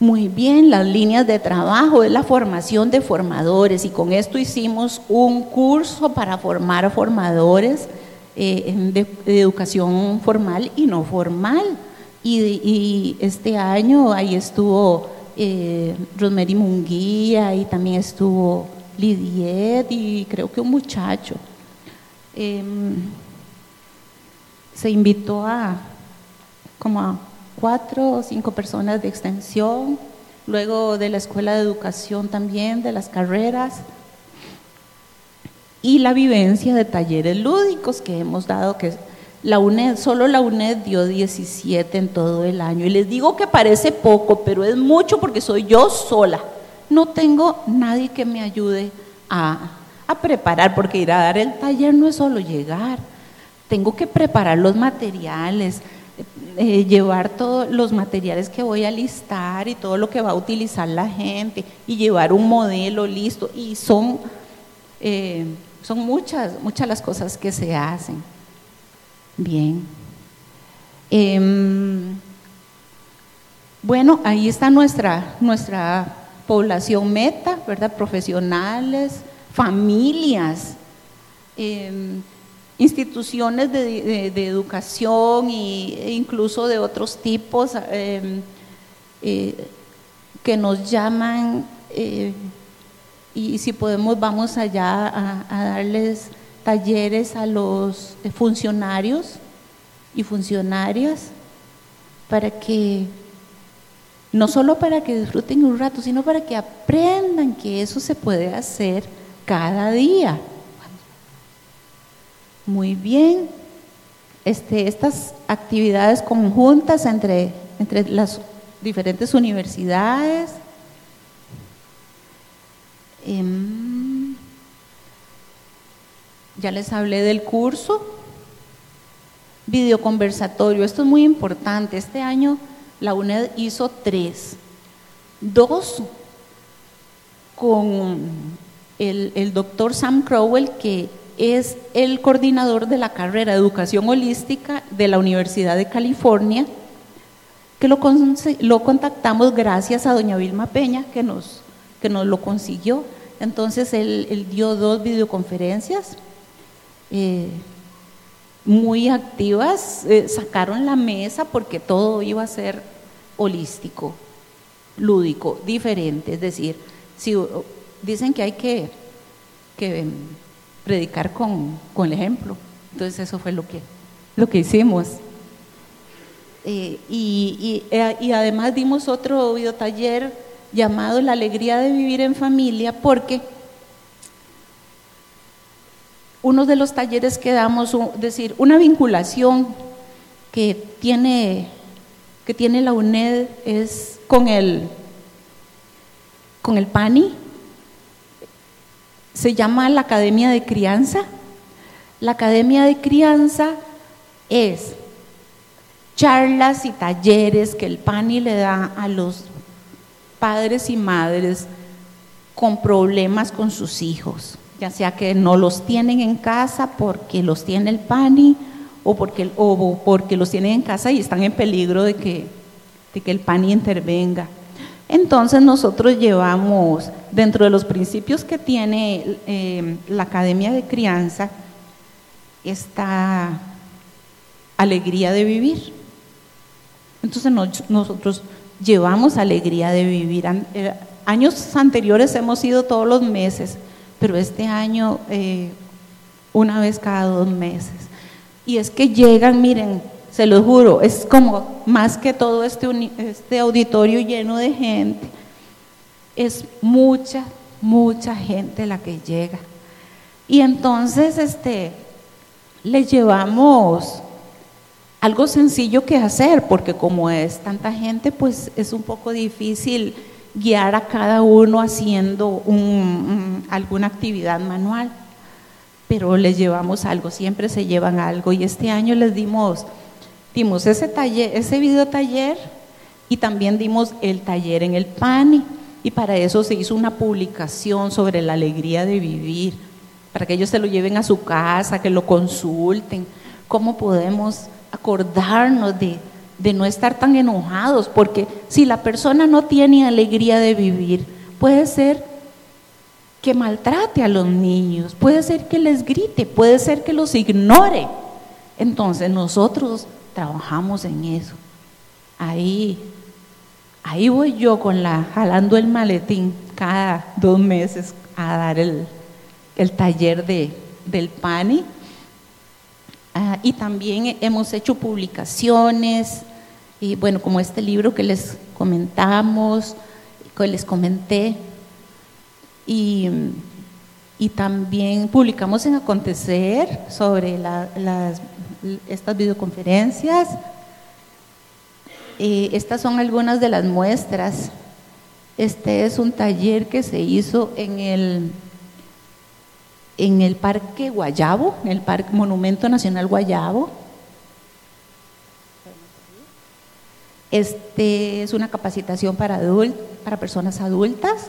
D: Muy bien, las líneas de trabajo es la formación de formadores y con esto hicimos un curso para formar formadores eh, de, educación formal y no formal. Y, este año ahí estuvo eh, Rosemary Munguía y también estuvo Lidiet y creo que un muchacho. Em, se invitó a como a cuatro o cinco personas de extensión, luego de la escuela de educación también, de las carreras, y la vivencia de talleres lúdicos que hemos dado, que solo la UNED dio 17 en todo el año. Y les digo que parece poco, pero es mucho porque soy yo sola. No tengo nadie que me ayude a preparar, porque ir a dar el taller no es solo llegar. Tengo que preparar los materiales, eh, llevar todos los materiales que voy a listar y todo lo que va a utilizar la gente y llevar un modelo listo. Y son, eh, son muchas, muchas las cosas que se hacen. Bien. Em, bueno, ahí está nuestra, nuestra población meta, ¿verdad? Profesionales, familias, em, instituciones de, educación e incluso de otros tipos em, eh, que nos llaman eh, y si podemos vamos allá a, darles talleres a los funcionarios y funcionarias para que no solo para que disfruten un rato, sino para que aprendan que eso se puede hacer cada día. Muy bien. Este, estas actividades conjuntas entre, entre las diferentes universidades. Em, ya les hablé del curso. Videoconversatorio, esto es muy importante. Este año la UNED hizo tres. Dos con el, el doctor Sam Crowell, que es el coordinador de la carrera de educación holística de la Universidad de California, que lo, lo contactamos gracias a doña Vilma Peña, que nos, que nos lo consiguió. Entonces él, dio dos videoconferencias eh, muy activas, eh, sacaron la mesa porque todo iba a ser holístico, lúdico, diferente. Es decir, si dicen que hay que, que predicar con, el ejemplo. Entonces eso fue lo que, lo que hicimos. Eh, y, eh, y, además dimos otro videotaller llamado La alegría de vivir en familia porque uno de los talleres que damos, es decir, una vinculación que tiene, que tiene la UNED es con el, con el PANI, se llama la Academia de Crianza. La Academia de Crianza es charlas y talleres que el PANI le da a los padres y madres con problemas con sus hijos, ya sea que no los tienen en casa porque los tiene el PANI o porque, porque los tienen en casa y están en peligro de que, de que el PANI intervenga. Entonces nosotros llevamos, dentro de los principios que tiene eh, la Academia de Crianza, esta alegría de vivir. Entonces nosotros llevamos alegría de vivir. Eh, años anteriores hemos ido todos los meses, pero este año eh, una vez cada dos meses. Y es que llegan, miren, se lo juro, es como más que todo este, este auditorio lleno de gente, es mucha, mucha gente la que llega. Y entonces este, le llevamos algo sencillo que hacer, porque como es tanta gente, pues es un poco difícil guiar a cada uno haciendo alguna actividad manual, pero les llevamos algo, siempre se llevan algo. Y este año les dimos Dimos ese taller, ese video taller y también dimos el taller en el PANI. Y para eso se hizo una publicación sobre la alegría de vivir, para que ellos se lo lleven a su casa, que lo consulten, cómo podemos acordarnos de, de no estar tan enojados, porque si la persona no tiene alegría de vivir, puede ser que maltrate a los niños, puede ser que les grite, puede ser que los ignore. Entonces nosotros trabajamos en eso. Ahí, ahí voy yo con la, jalando el maletín cada dos meses a dar el, taller de, del PANI. Ah, y también hemos hecho publicaciones, y bueno, como este libro que les comentamos, que les comenté, y, también publicamos en Acontecer sobre las estas videoconferencias. Eh, estas son algunas de las muestras. Este es un taller que se hizo en el, en el Parque Guayabo, en el Parque Monumento Nacional Guayabo. Este es una capacitación para, adult, para personas adultas.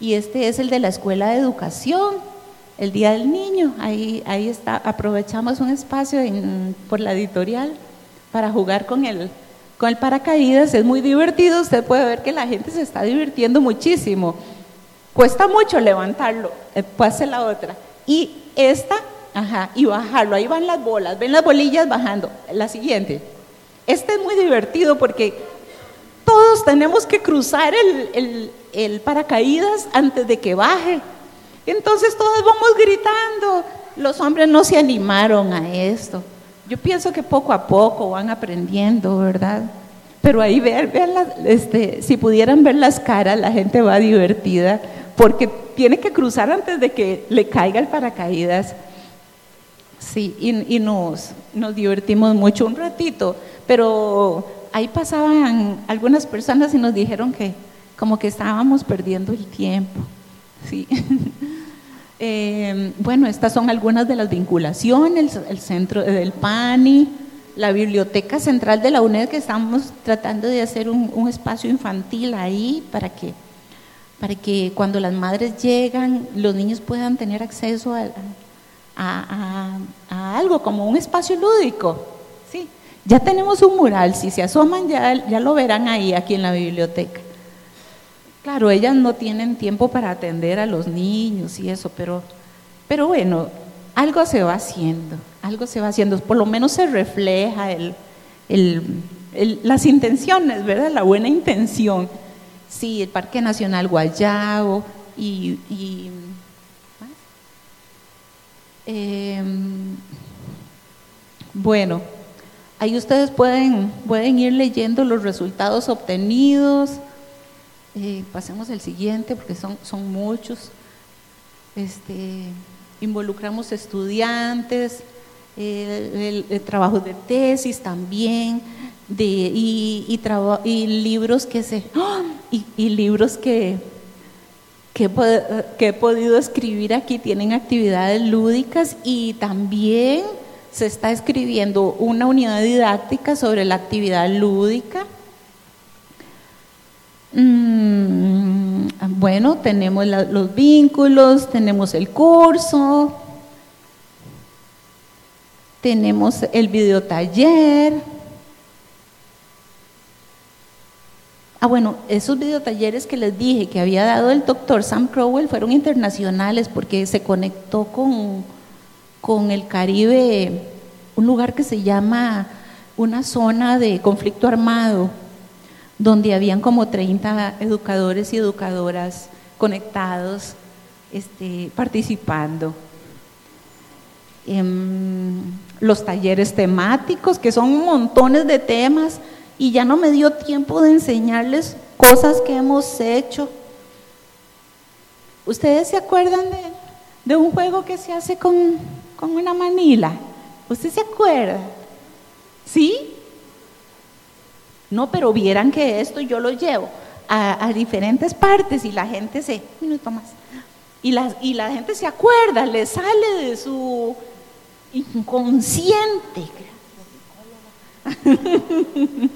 D: Y este es el de la Escuela de Educación el Día del Niño. Ahí, ahí está, aprovechamos un espacio por la editorial para jugar con el, con el paracaídas. Es muy divertido, usted puede ver que la gente se está divirtiendo muchísimo. Cuesta mucho levantarlo, eh, pase la otra. Y esta, ajá, y bajarlo, ahí van las bolas, ven las bolillas bajando. La siguiente. Este es muy divertido porque todos tenemos que cruzar el, el paracaídas antes de que baje. Entonces todos vamos gritando. Los hombres no se animaron a esto. Yo pienso que poco a poco van aprendiendo, ¿verdad? Pero ahí vean, vean este, si pudieran ver las caras, la gente va divertida, porque tiene que cruzar antes de que le caiga el paracaídas. Sí, y, y nos, nos divertimos mucho un ratito, pero ahí pasaban algunas personas y nos dijeron que como que estábamos perdiendo el tiempo. Sí. *laughs* Eh, bueno, estas son algunas de las vinculaciones, el, centro del PANI, la biblioteca central de la UNED, que estamos tratando de hacer un, espacio infantil ahí para que, para que cuando las madres llegan, los niños puedan tener acceso a, a, algo como un espacio lúdico. Sí. Ya tenemos un mural, si se asoman ya, ya lo verán ahí, aquí en la biblioteca. Claro, ellas no tienen tiempo para atender a los niños y eso, pero, pero bueno, algo se va haciendo, algo se va haciendo, por lo menos se refleja el, las intenciones, ¿verdad? La buena intención. Sí, el Parque Nacional Guayabo y... Em, bueno, ahí ustedes pueden, pueden ir leyendo los resultados obtenidos. Pasemos al siguiente porque son, son muchos. Este, involucramos estudiantes, el, trabajo de tesis también, y, libros que se ¡ah! y, libros que, que, he podido escribir aquí tienen actividades lúdicas y también se está escribiendo una unidad didáctica sobre la actividad lúdica Mm, bueno, tenemos los vínculos, tenemos el curso, tenemos el videotaller. Ah, bueno, esos videotalleres que les dije que había dado el doctor Sam Crowell fueron internacionales porque se conectó con, con el Caribe, un lugar que se llama una zona de conflicto armado donde habían como 30 educadores y educadoras conectados, este, participando. Em, los talleres temáticos, que son montones de temas, y ya no me dio tiempo de enseñarles cosas que hemos hecho. ¿Ustedes se acuerdan de, de un juego que se hace con, con una manila? ¿Usted se acuerda? ¿Sí? No, pero vieran que esto yo lo llevo a, diferentes partes y la gente se, minuto más, y la, y la gente se acuerda, le sale de su inconsciente. *laughs*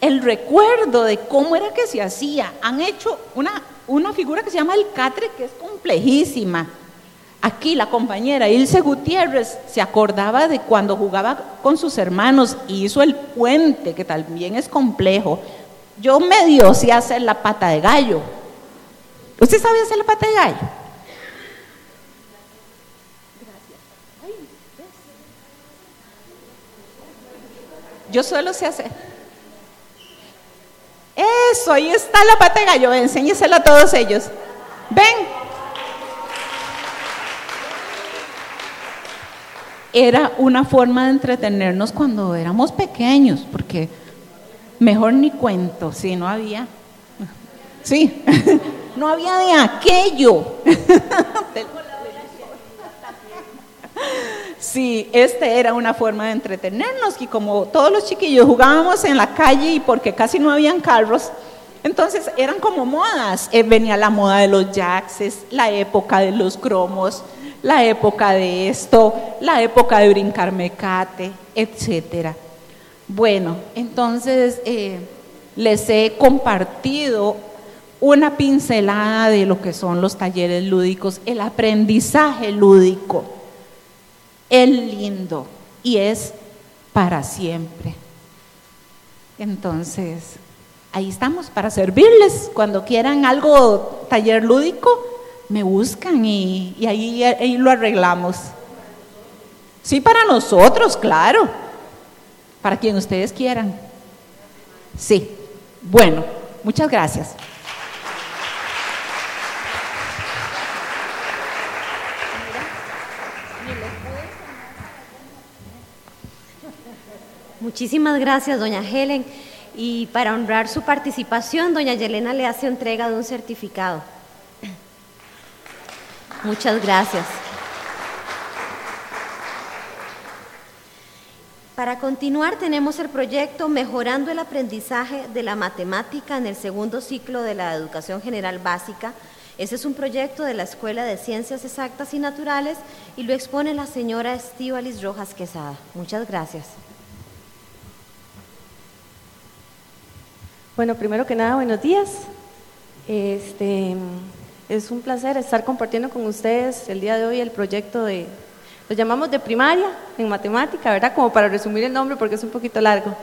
D: el recuerdo de cómo era que se hacía. Han hecho una, una figura que se llama el catre, que es complejísima. Aquí la compañera Ilse Gutiérrez se acordaba de cuando jugaba con sus hermanos y hizo el puente, que también es complejo. Yo medio sé hacer la pata de gallo. ¿Usted sabe hacer la pata de gallo? Yo solo sé hacer. Eso, ahí está la pata de gallo. Enséñesela a todos ellos. Ven. Era una forma de entretenernos cuando éramos pequeños, porque mejor ni cuento, si no había, sí, *laughs* no había de aquello. *laughs* Sí, este era una forma de entretenernos y como todos los chiquillos jugábamos en la calle y porque casi no habían carros, entonces eran como modas. Eh, venía la moda de los jaxes, la época de los cromos, la época de esto, la época de brincar mecate, etcétera. Bueno, entonces eh, les he compartido una pincelada de lo que son los talleres lúdicos, el aprendizaje lúdico. Es lindo y es para siempre. Entonces, ahí estamos para servirles. Cuando quieran algo taller lúdico, me buscan y, ahí, ahí lo arreglamos. Sí, para nosotros, claro. Para quien ustedes quieran. Sí. Bueno, muchas gracias.
A: Muchísimas gracias, doña Helen. Y para honrar su participación, doña Yelena le hace entrega de un certificado. Muchas gracias. Para continuar tenemos el proyecto Mejorando el aprendizaje de la matemática en el segundo ciclo de la educación general básica. Ese es un proyecto de la Escuela de Ciencias Exactas y Naturales y lo expone la señora Estíbalis Rojas Quesada. Muchas gracias.
E: Bueno, primero que nada, buenos días. Este, es un placer estar compartiendo con ustedes el día de hoy el proyecto de, lo llamamos de primaria en matemática, ¿verdad? Como para resumir el nombre porque es un poquito largo.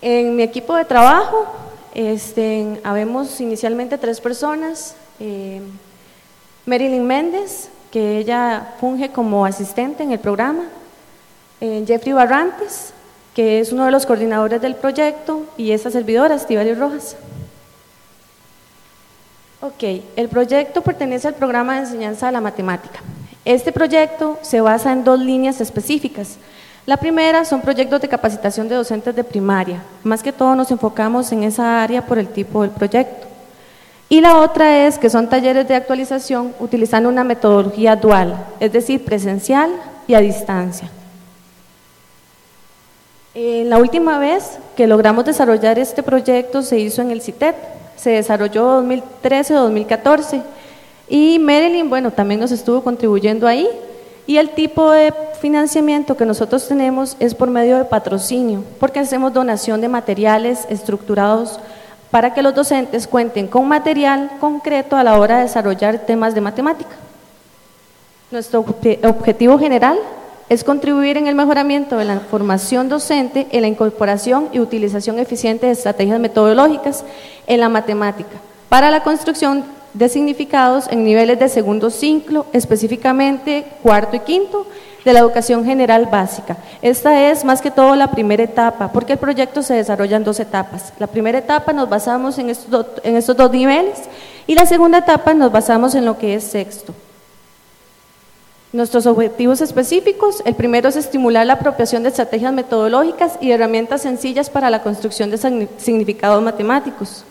E: En mi equipo de trabajo, este, habemos inicialmente tres personas. Eh, Marilyn Méndez, que ella funge como asistente en el programa. Eh, Jeffrey Barrantes, que es uno de los coordinadores del proyecto, y esa servidora, Estivario Rojas. Ok, el proyecto pertenece al programa de enseñanza de la matemática. Este proyecto se basa en dos líneas específicas. La primera son proyectos de capacitación de docentes de primaria. Más que todo nos enfocamos en esa área por el tipo del proyecto. Y la otra es que son talleres de actualización utilizando una metodología dual, es decir, presencial y a distancia. Eh, la última vez que logramos desarrollar este proyecto se hizo en el CITET, se desarrolló 2013-2014 y Marilyn, bueno, también nos estuvo contribuyendo ahí y el tipo de financiamiento que nosotros tenemos es por medio de patrocinio, porque hacemos donación de materiales estructurados para que los docentes cuenten con material concreto a la hora de desarrollar temas de matemática. Nuestro objetivo general es contribuir en el mejoramiento de la formación docente, en la incorporación y utilización eficiente de estrategias metodológicas en la matemática, para la construcción de significados en niveles de segundo ciclo, específicamente cuarto y quinto, de la educación general básica. Esta es más que todo la primera etapa, porque el proyecto se desarrolla en dos etapas. La primera etapa nos basamos en estos, dos niveles y la segunda etapa nos basamos en lo que es sexto. Nuestros objetivos específicos, el primero es estimular la apropiación de estrategias metodológicas y herramientas sencillas para la construcción de significados matemáticos.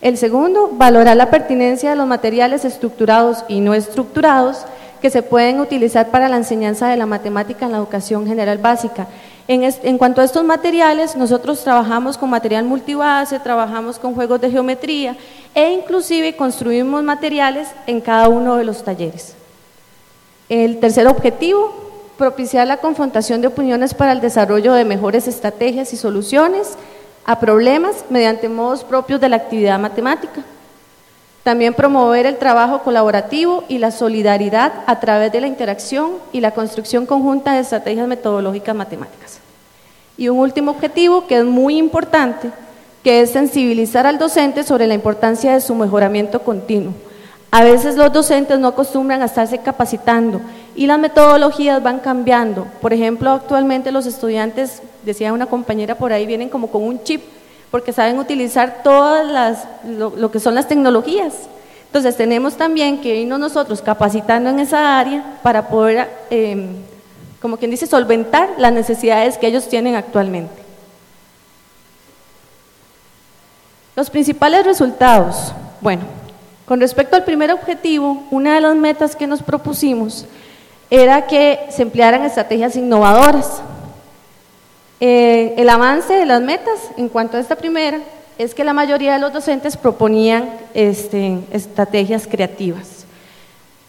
E: El segundo, valorar la pertinencia de los materiales estructurados y no estructurados que se pueden utilizar para la enseñanza de la matemática en la educación general básica. En, cuanto a estos materiales, nosotros trabajamos con material multibase, trabajamos con juegos de geometría e inclusive construimos materiales en cada uno de los talleres. El tercer objetivo, propiciar la confrontación de opiniones para el desarrollo de mejores estrategias y soluciones a problemas mediante modos propios de la actividad matemática. También promover el trabajo colaborativo y la solidaridad a través de la interacción y la construcción conjunta de estrategias metodológicas matemáticas. Y un último objetivo que es muy importante, que es sensibilizar al docente sobre la importancia de su mejoramiento continuo a veces los docentes no acostumbran a estarse capacitando y las metodologías van cambiando. Por ejemplo, actualmente los estudiantes, decía una compañera por ahí, vienen como con un chip porque saben utilizar todas las, lo, que son las tecnologías. Entonces tenemos también que irnos nosotros capacitando en esa área para poder, em, como quien dice, solventar las necesidades que ellos tienen actualmente. Los principales resultados. Bueno, con respecto al primer objetivo, una de las metas que nos propusimos era que se emplearan estrategias innovadoras. Eh, el avance de las metas en cuanto a esta primera es que la mayoría de los docentes proponían este, estrategias creativas.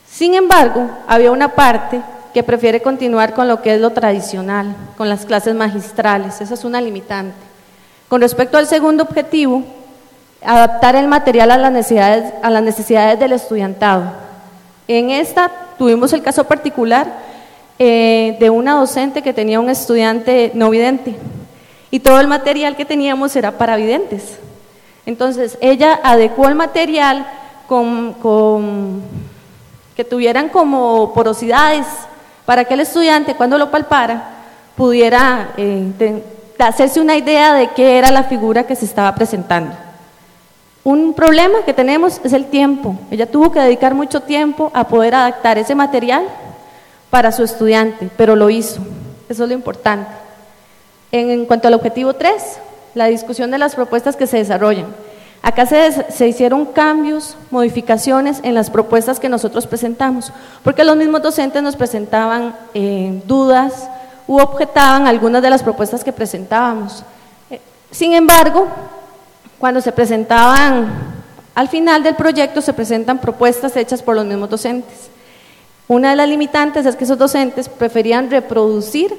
E: Sin embargo, había una parte que prefiere continuar con lo que es lo tradicional, con las clases magistrales. Esa es una limitante. Con respecto al segundo objetivo, adaptar el material a las necesidades, a las necesidades del estudiantado. En esta tuvimos el caso particular eh, de una docente que tenía un estudiante no vidente y todo el material que teníamos era para videntes. Entonces ella adecuó el material con, que tuvieran como porosidades para que el estudiante cuando lo palpara pudiera eh, hacerse una idea de qué era la figura que se estaba presentando. Un problema que tenemos es el tiempo. Ella tuvo que dedicar mucho tiempo a poder adaptar ese material para su estudiante, pero lo hizo. Eso es lo importante. En, cuanto al objetivo 3, la discusión de las propuestas que se desarrollan. Acá se, hicieron cambios, modificaciones en las propuestas que nosotros presentamos, porque los mismos docentes nos presentaban eh, dudas u objetaban algunas de las propuestas que presentábamos. Eh, sin embargo, cuando se presentaban, al final del proyecto se presentan propuestas hechas por los mismos docentes. Una de las limitantes es que esos docentes preferían reproducir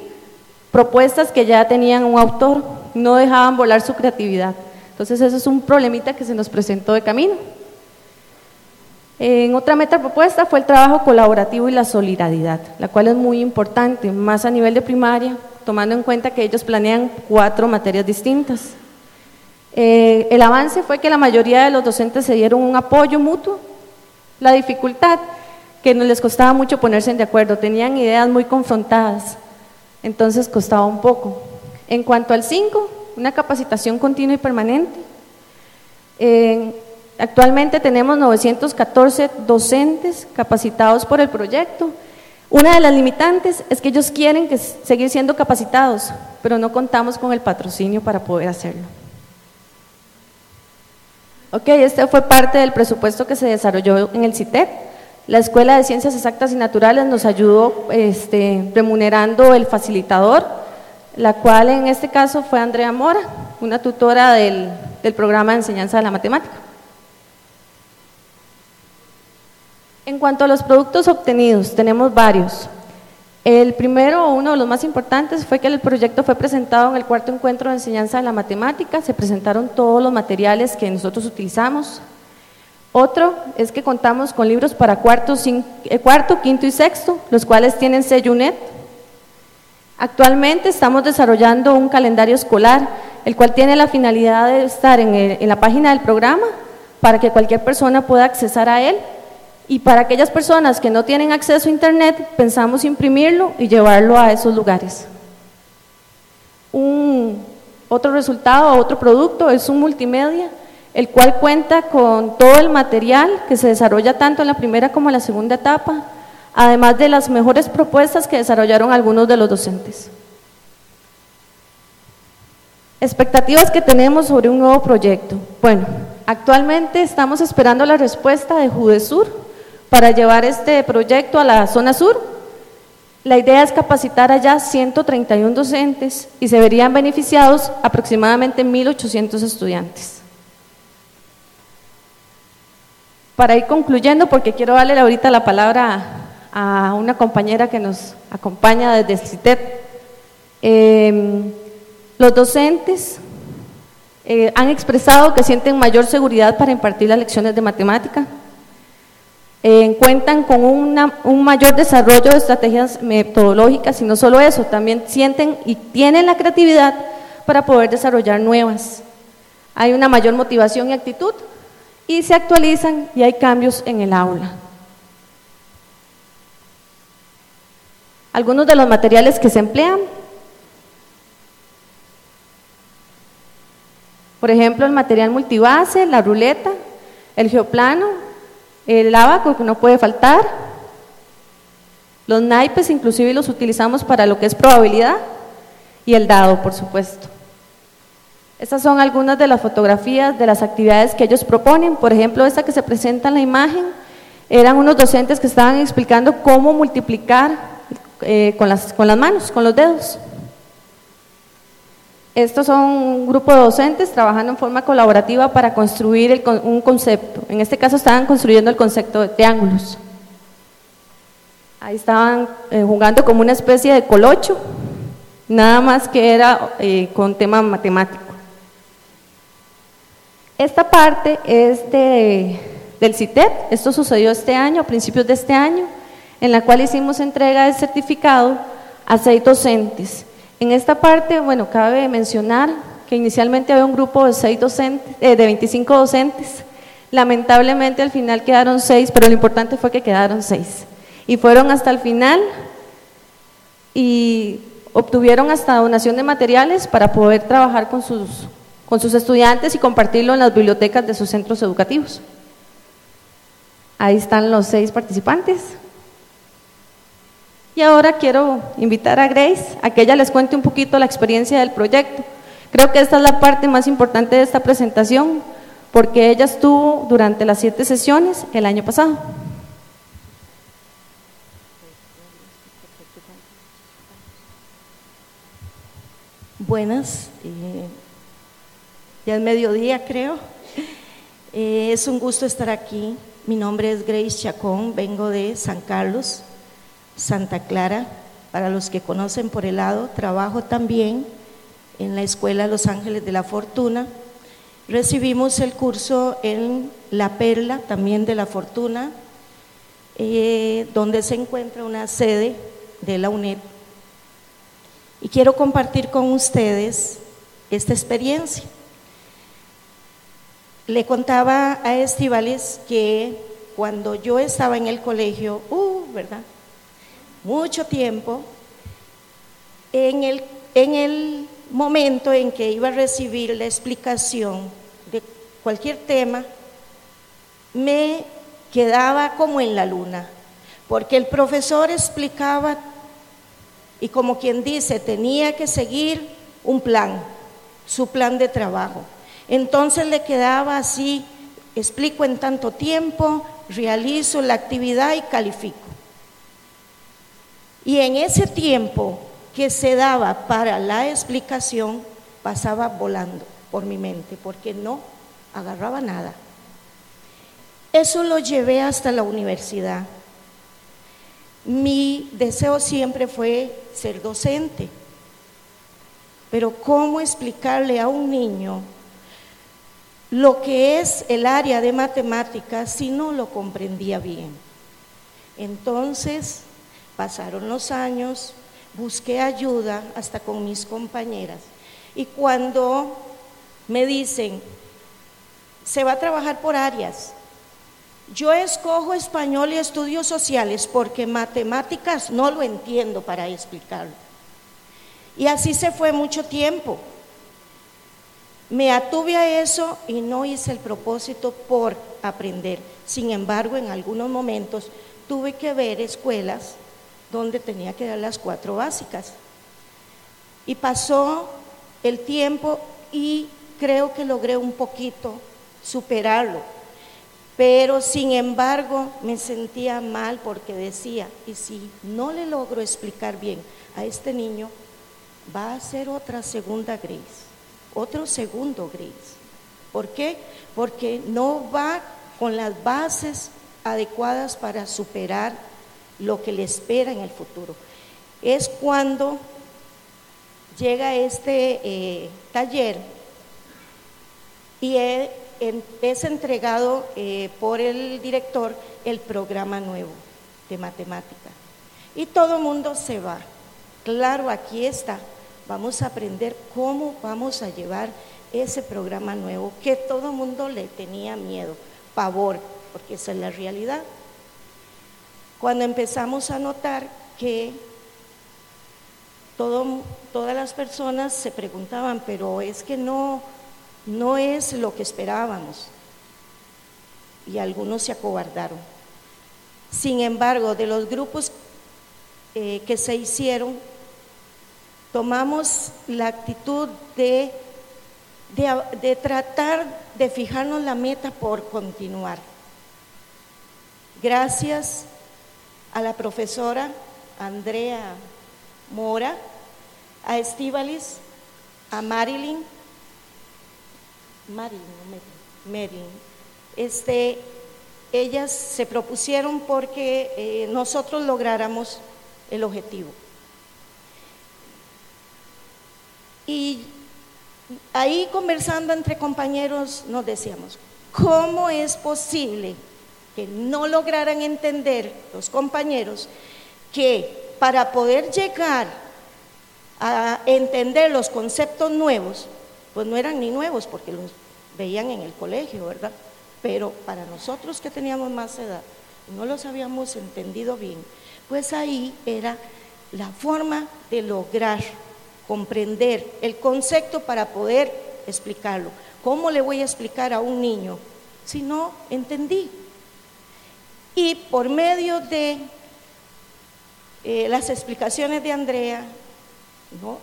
E: propuestas que ya tenían un autor, no dejaban volar su creatividad. Entonces eso es un problemita que se nos presentó de camino. En otra meta propuesta fue el trabajo colaborativo y la solidaridad, la cual es muy importante, más a nivel de primaria, tomando en cuenta que ellos planean cuatro materias distintas. Eh, el avance fue que la mayoría de los docentes se dieron un apoyo mutuo. La dificultad, que no les costaba mucho ponerse de acuerdo, tenían ideas muy confrontadas, entonces costaba un poco. En cuanto al 5, una capacitación continua y permanente. actualmente tenemos 914 docentes capacitados por el proyecto. Una de las limitantes es que ellos quieren que seguir siendo capacitados, pero no contamos con el patrocinio para poder hacerlo. Ok, este fue parte del presupuesto que se desarrolló en el CITEP. La Escuela de Ciencias Exactas y Naturales nos ayudó este, remunerando el facilitador, la cual en este caso fue Andrea Mora, una tutora del, del programa de enseñanza de la matemática. En cuanto a los productos obtenidos, tenemos varios. El primero, uno de los más importantes, fue que el proyecto fue presentado en el cuarto encuentro de enseñanza de la matemática, se presentaron todos los materiales que nosotros utilizamos. Otro es que contamos con libros para cuarto, eh, quinto y sexto, los cuales tienen sello UNED. Actualmente estamos desarrollando un calendario escolar, el cual tiene la finalidad de estar en, en la página del programa para que cualquier persona pueda accesar a él y para aquellas personas que no tienen acceso a Internet, pensamos imprimirlo y llevarlo a esos lugares. Un, otro resultado, otro producto es un multimedia, el cual cuenta con todo el material que se desarrolla tanto en la primera como en la segunda etapa, además de las mejores propuestas que desarrollaron algunos de los docentes. Expectativas que tenemos sobre un nuevo proyecto. Bueno, actualmente estamos esperando la respuesta de Judesur, para llevar este proyecto a la zona sur. La idea es capacitar allá 131 docentes y se verían beneficiados aproximadamente 1.800 estudiantes. Para ir concluyendo, porque quiero darle ahorita la palabra a una compañera que nos acompaña desde el CITEP, em, los docentes eh, han expresado que sienten mayor seguridad para impartir las lecciones de matemática, eh, cuentan con un mayor desarrollo de estrategias metodológicas y no solo eso, también sienten y tienen la creatividad para poder desarrollar nuevas. Hay una mayor motivación y actitud y se actualizan y hay cambios en el aula. Algunos de los materiales que se emplean, por ejemplo, el material multibase, la ruleta, el geoplano, el abaco que no puede faltar, los naipes inclusive los utilizamos para lo que es probabilidad y el dado, por supuesto. Estas son algunas de las fotografías de las actividades que ellos proponen. Por ejemplo, esta que se presenta en la imagen, eran unos docentes que estaban explicando cómo multiplicar eh, con, las, con las manos, con los dedos. Estos son un grupo de docentes trabajando en forma colaborativa para construir un concepto. En este caso estaban construyendo el concepto de triángulos. Ahí estaban eh, jugando como una especie de colocho, nada más que era eh, con tema matemático. Esta parte es de, del CITEP, esto sucedió este año, a principios de este año, en la cual hicimos entrega del certificado a seis docentes. En esta parte, bueno, cabe mencionar que inicialmente había un grupo de, seis docentes, eh, de 25 docentes, lamentablemente al final quedaron seis, pero lo importante fue que quedaron seis. Y fueron hasta el final y obtuvieron hasta donación de materiales para poder trabajar con sus, con sus estudiantes y compartirlo en las bibliotecas de sus centros educativos. Ahí están los seis participantes. Y ahora quiero invitar a Grace a que ella les cuente un poquito la experiencia del proyecto. Creo que esta es la parte más importante de esta presentación, porque ella estuvo durante las siete sesiones el año pasado.
F: Buenas, eh, ya es mediodía creo. Eh, es un gusto estar aquí. Mi nombre es Grace Chacón, vengo de San Carlos, Santa Clara. Para los que conocen por el lado, trabajo también en la Escuela Los Ángeles de la Fortuna. Recibimos el curso en La Perla, también de la Fortuna, eh, donde se encuentra una sede de la UNED y quiero compartir con ustedes esta experiencia. Le contaba a Estivales que cuando yo estaba en el colegio, uh, ¿verdad? Mucho tiempo, en el, en el momento en que iba a recibir la explicación de cualquier tema, me quedaba como en la luna, porque el profesor explicaba y como quien dice, tenía que seguir un plan, su plan de trabajo. Entonces le quedaba así, explico en tanto tiempo, realizo la actividad y califico. Y en ese tiempo que se daba para la explicación, pasaba volando por mi mente, porque no agarraba nada. Eso lo llevé hasta la universidad. Mi deseo siempre fue ser docente, pero ¿cómo explicarle a un niño lo que es el área de matemáticas si no lo comprendía bien? Entonces, pasaron los años, busqué ayuda hasta con mis compañeras y cuando me dicen, se va a trabajar por áreas, yo escojo español y estudios sociales porque matemáticas no lo entiendo para explicarlo. Y así se fue mucho tiempo. Me atuve a eso y no hice el propósito por aprender. Sin embargo, en algunos momentos tuve que ver escuelas donde tenía que dar las cuatro básicas. Y pasó el tiempo y creo que logré un poquito superarlo pero sin embargo me sentía mal porque decía, y si no le logro explicar bien a este niño, va a ser otra segunda gris, otro segundo gris. ¿Por qué? Porque no va con las bases adecuadas para superar lo que le espera en el futuro. Es cuando llega este eh, taller y es entregado eh, por el director el programa nuevo de matemática. Y todo el mundo se va. Claro, aquí está. Vamos a aprender cómo vamos a llevar ese programa nuevo que todo el mundo le tenía miedo, pavor, porque esa es la realidad. Cuando empezamos a notar que todas las personas se preguntaban, pero es que no, no es lo que esperábamos y algunos se acobardaron. Sin embargo, de los grupos eh, que se hicieron, tomamos la actitud de, de tratar de fijarnos la meta por continuar. Gracias a la profesora Andrea Mora, a Estivalis, a Marilyn, Marilyn, este, ellas se propusieron porque eh, nosotros lográramos el objetivo. Y ahí conversando entre compañeros nos decíamos, ¿cómo es posible que no lograran entender los compañeros que para poder llegar a entender los conceptos nuevos, pues no eran ni nuevos porque los veían en el colegio, ¿verdad? Pero para nosotros que teníamos más edad, no los habíamos entendido bien, pues ahí era la forma de lograr comprender el concepto para poder explicarlo. ¿Cómo le voy a explicar a un niño si no entendí? Y por medio de eh, las explicaciones de Andrea,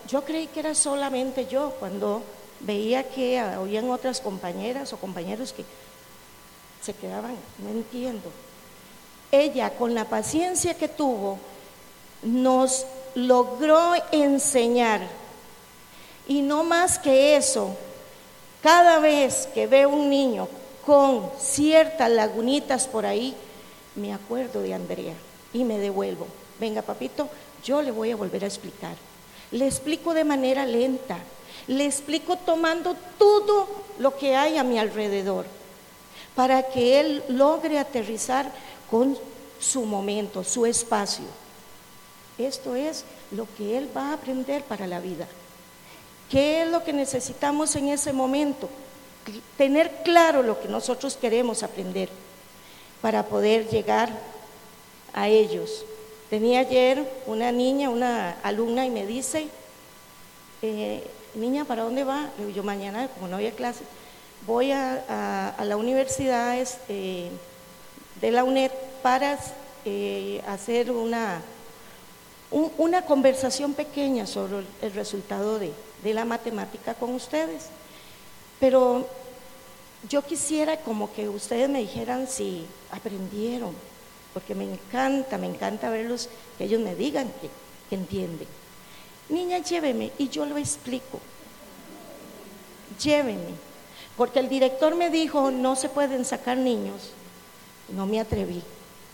F: yo creí que era solamente yo cuando veía que habían otras compañeras o compañeros que se quedaban, no entiendo. Ella, con la paciencia que tuvo, nos logró enseñar. Y no más que eso, cada vez que veo un niño con ciertas lagunitas por ahí, me acuerdo de Andrea y me devuelvo. Venga, papito, yo le voy a volver a explicar. Le explico de manera lenta, le explico tomando todo lo que hay a mi alrededor, para que él logre aterrizar con su momento, su espacio. Esto es lo que él va a aprender para la vida. ¿Qué es lo que necesitamos en ese momento? Tener claro lo que nosotros queremos aprender para poder llegar a ellos. Tenía ayer una niña, una alumna, y me dice, eh, niña, ¿para dónde va? yo mañana, como no había clase, voy a, la universidad este, de la UNED para eh, hacer una una conversación pequeña sobre el resultado de, de la matemática con ustedes. Pero yo quisiera como que ustedes me dijeran si aprendieron, porque me encanta, me encanta verlos, que ellos me digan que, entienden. Niña, lléveme y yo lo explico. Lléveme, porque el director me dijo, no se pueden sacar niños. No me atreví,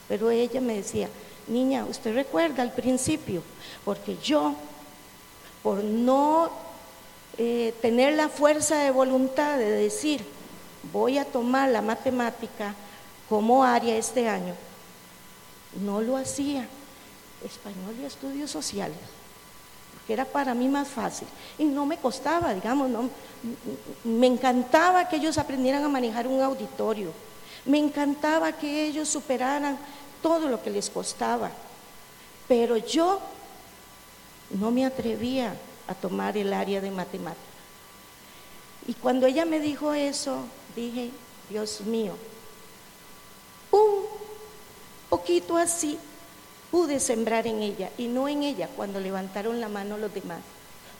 F: pero ella me decía, Niña, usted recuerda al principio, porque yo, por no eh, tener la fuerza de voluntad de decir, voy a tomar la matemática como área este año, no lo hacía. Español y estudios sociales, porque era para mí más fácil. Y no me costaba, digamos, no, me encantaba que ellos aprendieran a manejar un auditorio, me encantaba que ellos superaran todo lo que les costaba. Pero yo no me atrevía a tomar el área de matemática. Y cuando ella me dijo eso, dije, Dios mío, un poquito así pude sembrar en ella y no en ella cuando levantaron la mano los demás.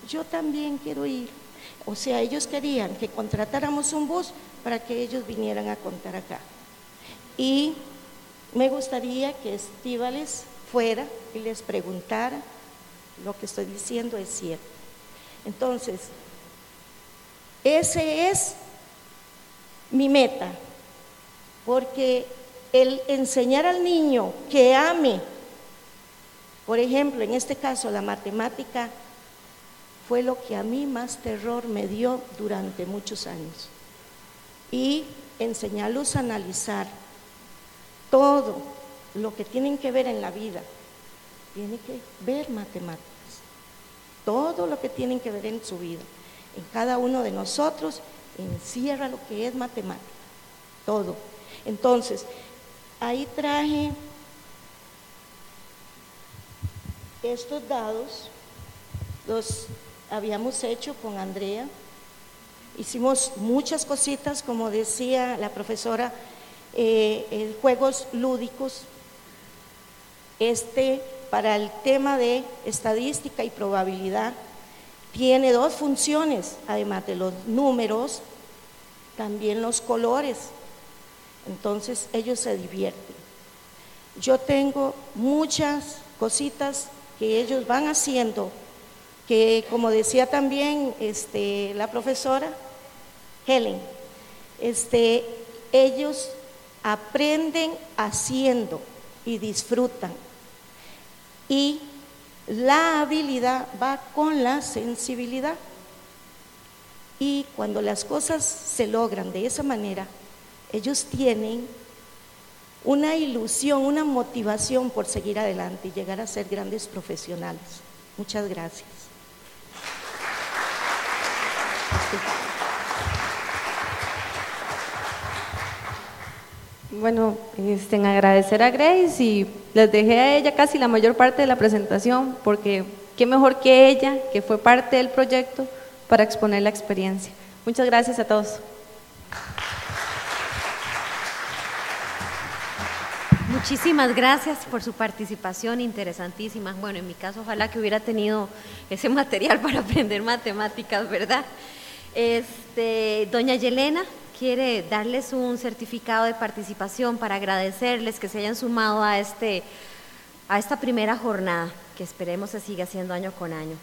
F: Yo también quiero ir. O sea, ellos querían que contratáramos un bus para que ellos vinieran a contar acá. Y me gustaría que Estíbales fuera y les preguntara, lo que estoy diciendo es cierto. Entonces, ese es mi meta, porque el enseñar al niño que ame, por ejemplo, en este caso la matemática, fue lo que a mí más terror me dio durante muchos años. Y enseñarlos a analizar todo lo que tienen que ver en la vida, tiene que ver matemáticas. Todo lo que tienen que ver en su vida, en cada uno de nosotros, encierra lo que es matemática. Todo. Entonces, ahí traje estos dados, los habíamos hecho con Andrea. Hicimos muchas cositas, como decía la profesora eh, juegos lúdicos. Este, para el tema de estadística y probabilidad, tiene dos funciones, además de los números, también los colores. Entonces ellos se divierten. Yo tengo muchas cositas que ellos van haciendo, que como decía también este, la profesora Helen, este, ellos aprenden haciendo y disfrutan. Y la habilidad va con la sensibilidad. Y cuando las cosas se logran de esa manera, ellos tienen una ilusión, una motivación por seguir adelante y llegar a ser grandes profesionales. Muchas gracias.
E: Bueno, este, en agradecer a Grace y les dejé a ella casi la mayor parte de la presentación porque qué mejor que ella, que fue parte del proyecto, para exponer la experiencia. Muchas gracias a todos.
A: Muchísimas gracias por su participación interesantísima. Bueno, en mi caso, ojalá que hubiera tenido ese material *laughs* para aprender matemáticas, ¿verdad? Este, doña Yelena quiere darles un certificado de participación para agradecerles que se hayan sumado a, este, a esta primera jornada, que esperemos se siga haciendo año con año.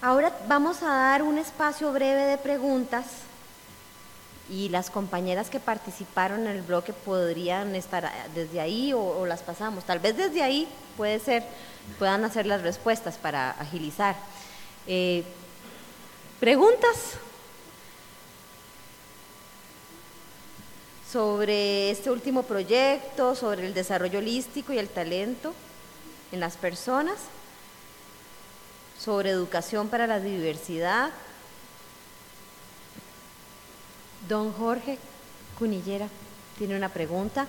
A: Ahora vamos a dar un espacio breve de preguntas y las compañeras que participaron en el bloque podrían estar desde ahí o, las pasamos. Tal vez desde ahí puede ser, puedan hacer las respuestas para agilizar. Eh, ¿Preguntas? Sobre este último proyecto, sobre el desarrollo holístico y el talento en las personas, sobre educación para la diversidad. Don Jorge Cunillera tiene una pregunta.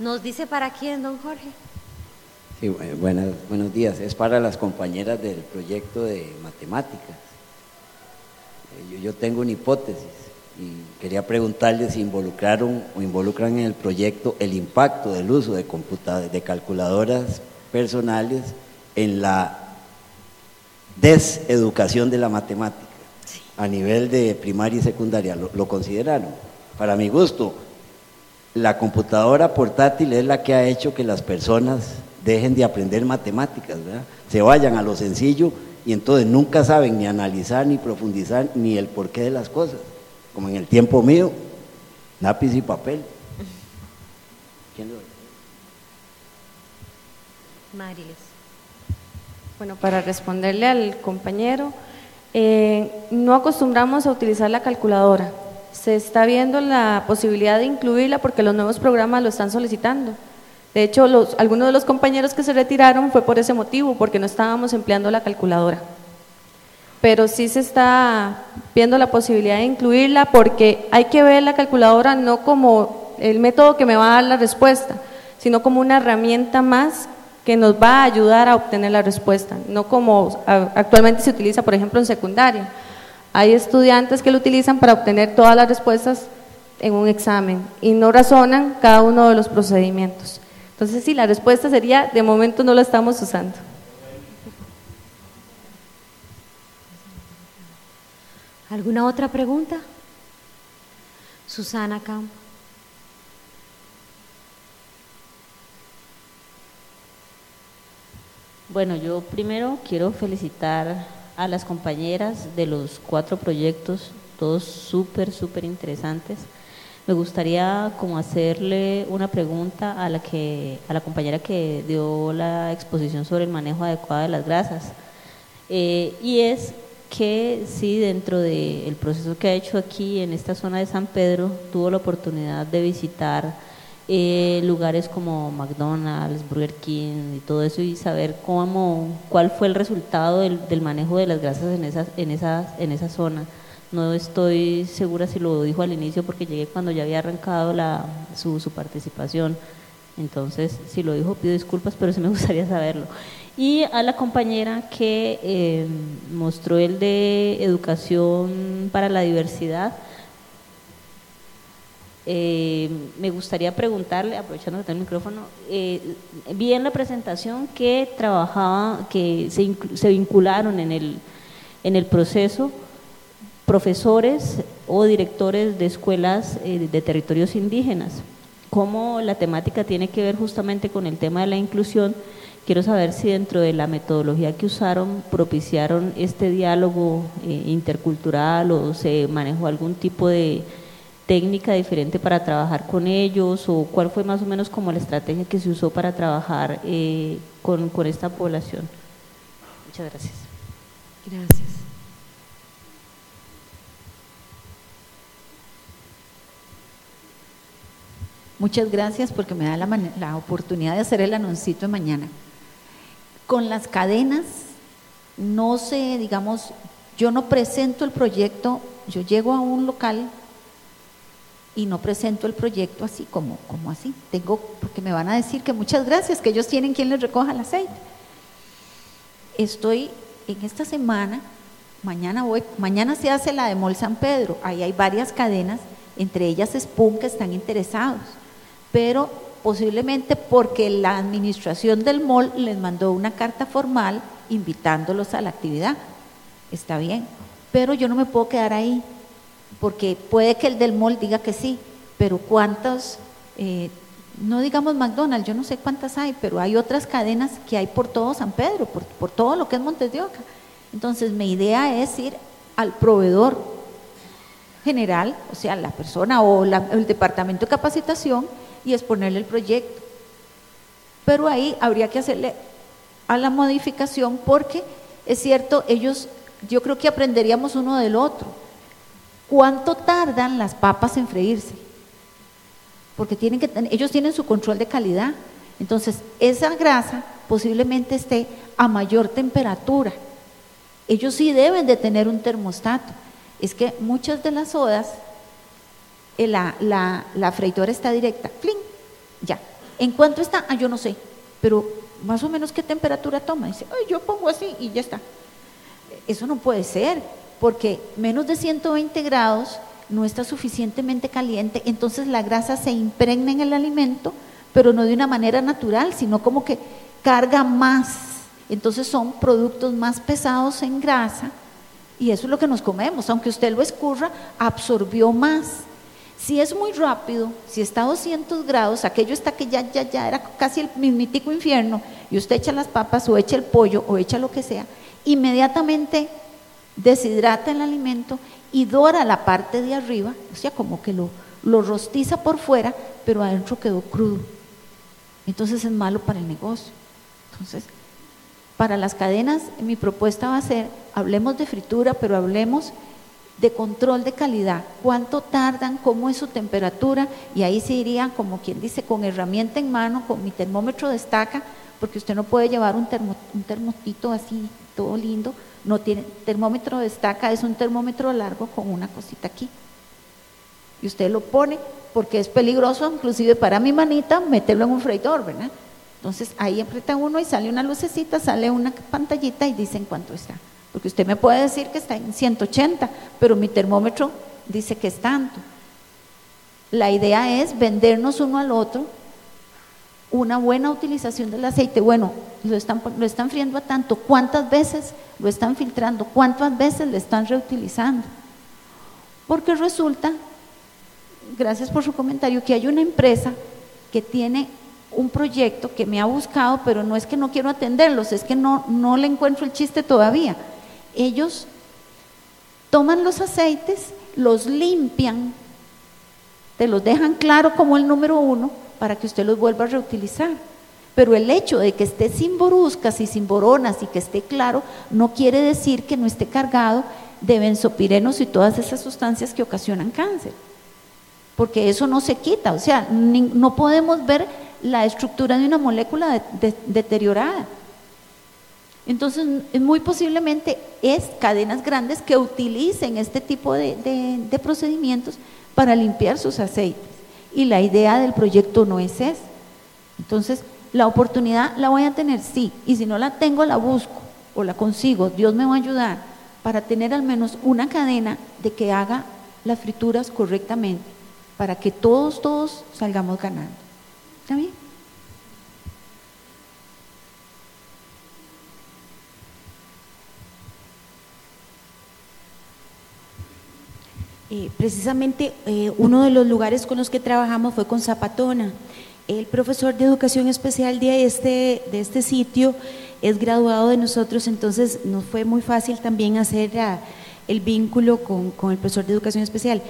A: ¿Nos dice para quién, don Jorge?
G: Sí, buenos días. Es para las compañeras del proyecto de matemáticas. Eh, yo tengo una hipótesis y quería preguntarles si involucraron o involucran en el proyecto el impacto del uso de computadoras, de calculadoras personales en la deseducación de la matemática a nivel de primaria y secundaria. ¿Lo, consideraron? Para mi gusto, la computadora portátil es la que ha hecho que las personas dejen de aprender matemáticas, se vayan a lo sencillo y entonces nunca saben ni analizar, ni profundizar, ni el porqué de las cosas como en el tiempo mío, lápiz y papel. ¿Quién lo.
E: Bueno, para responderle al compañero, eh, no acostumbramos a utilizar la calculadora. Se está viendo la posibilidad de incluirla porque los nuevos programas lo están solicitando. De hecho, los, algunos de los compañeros que se retiraron fue por ese motivo, porque no estábamos empleando la calculadora pero sí se está viendo la posibilidad de incluirla porque hay que ver la calculadora no como el método que me va a dar la respuesta, sino como una herramienta más que nos va a ayudar a obtener la respuesta, no como actualmente se utiliza, por ejemplo, en secundaria. Hay estudiantes que lo utilizan para obtener todas las respuestas en un examen y no razonan cada uno de los procedimientos. Entonces, sí, la respuesta sería, de momento no la estamos usando.
A: ¿Alguna otra pregunta? Susana Campo.
H: Bueno, yo primero quiero felicitar a las compañeras de los cuatro proyectos, todos súper, súper interesantes. Me gustaría como hacerle una pregunta a la, que, a la compañera que dio la exposición sobre el manejo adecuado de las grasas. Eh, y es que sí, dentro del proceso que ha hecho aquí en esta zona de San Pedro, tuvo la oportunidad de visitar eh, lugares como McDonald's, Burger King y todo eso y saber cómo, cuál fue el resultado del, manejo de las grasas en esa, en, esa, en esa zona. No estoy segura si lo dijo al inicio porque llegué cuando ya había arrancado la, su, su participación. Entonces, si lo dijo, pido disculpas, pero sí me *laughs* gustaría saberlo y a la compañera que eh, mostró el de educación para la diversidad. Eh, me gustaría preguntarle, aprovechando que el micrófono, eh, vi en la presentación que trabajaba, que se, se vincularon en el, en el proceso profesores o directores de escuelas de territorios indígenas. ¿Cómo la temática tiene que ver justamente con el tema de la inclusión? Quiero saber si dentro de la metodología que usaron propiciaron este diálogo eh, intercultural o se manejó algún tipo de técnica diferente para trabajar con ellos o cuál fue más o menos como la estrategia que se usó para trabajar eh, con, con esta población. Muchas gracias.
A: Gracias.
B: Muchas gracias porque me da la, la oportunidad de hacer el anoncito de mañana. Con las cadenas, no sé, digamos, yo no presento el proyecto, yo llego a un local y no presento el proyecto así como, como así. Tengo, porque me van a decir que muchas gracias, que ellos tienen quien les recoja el aceite. Estoy en esta semana, mañana voy, mañana se hace la de Mol San Pedro, ahí hay varias cadenas, entre ellas Spoon que están interesados, pero posiblemente porque la administración del mall les mandó una carta formal invitándolos a la actividad. Está bien, pero yo no me puedo quedar ahí, porque puede que el del mall diga que sí, pero cuántos, eh, no digamos McDonald's, yo no sé cuántas hay, pero hay otras cadenas que hay por todo San Pedro, por, por todo lo que es Montes de Oca. Entonces, mi idea es ir al proveedor general, o sea, la persona o el departamento de capacitación y exponerle el proyecto. Pero ahí habría que hacerle a la modificación porque es cierto, ellos, yo creo que aprenderíamos uno del otro. ¿Cuánto tardan las papas en freírse? Porque tienen que, ellos tienen su control de calidad. Entonces, esa grasa posiblemente esté a mayor temperatura. Ellos sí deben de tener un termostato. Es que muchas de las sodas, la, la, la freidora está directa. ¡Fling! Ya. ¿En cuánto está? Ah, yo no sé. Pero más o menos qué temperatura toma. Dice, Ay, yo pongo así y ya está. Eso no puede ser, porque menos de 120 grados no está suficientemente caliente, entonces la grasa se impregna en el alimento, pero no de una manera natural, sino como que carga más. Entonces son productos más pesados en grasa y eso es lo que nos comemos. Aunque usted lo escurra, absorbió más. Si es muy rápido, si está a 200 grados, aquello está que ya, ya, ya era casi el mismitico infierno, y usted echa las papas o echa el pollo o echa lo que sea, inmediatamente deshidrata el alimento y dora la parte de arriba, o sea, como que lo, lo rostiza por fuera, pero adentro quedó crudo. Entonces es malo para el negocio. Entonces, para las cadenas, mi propuesta va a ser, hablemos de fritura, pero hablemos de control de calidad, cuánto tardan, cómo es su temperatura, y ahí se iría, como quien dice, con herramienta en mano, con mi termómetro destaca, porque usted no puede llevar un, un termotito así, todo lindo, no tiene, termómetro destaca, es un termómetro largo con una cosita aquí. Y usted lo pone, porque es peligroso, inclusive para mi manita, meterlo en un freidor, ¿verdad? Entonces ahí aprieta uno y sale una lucecita, sale una pantallita y dicen cuánto está. Porque usted me puede decir que está en 180, pero mi termómetro dice que es tanto. La idea es vendernos uno al otro una buena utilización del aceite. Bueno, lo están, lo están friendo a tanto, ¿cuántas veces lo están filtrando? ¿Cuántas veces lo están reutilizando? Porque resulta, gracias por su comentario, que hay una empresa que tiene un proyecto que me ha buscado, pero no es que no quiero atenderlos, es que no, no le encuentro el chiste todavía. Ellos toman los aceites, los limpian, te los dejan claro como el número uno para que usted los vuelva a reutilizar. Pero el hecho de que esté sin boruscas y sin boronas y que esté claro, no quiere decir que no esté cargado de benzopirenos y todas esas sustancias que ocasionan cáncer. Porque eso no se quita, o sea, no podemos ver la estructura de una molécula de, de, deteriorada. Entonces, muy posiblemente es cadenas grandes que utilicen este tipo de, de, procedimientos para limpiar sus aceites. Y la idea del proyecto no es esa. Entonces, la oportunidad la voy a tener, sí, y si no la tengo, la busco o la consigo, Dios me va a ayudar para tener al menos una cadena de que haga las frituras correctamente, para que todos, todos salgamos ganando. ¿Está bien?
C: Eh, precisamente eh, uno de los lugares con los que trabajamos fue con Zapatona. El profesor de educación especial de este, de este sitio es graduado de nosotros, entonces nos fue muy fácil también hacer uh, el vínculo con, con, el profesor de educación especial.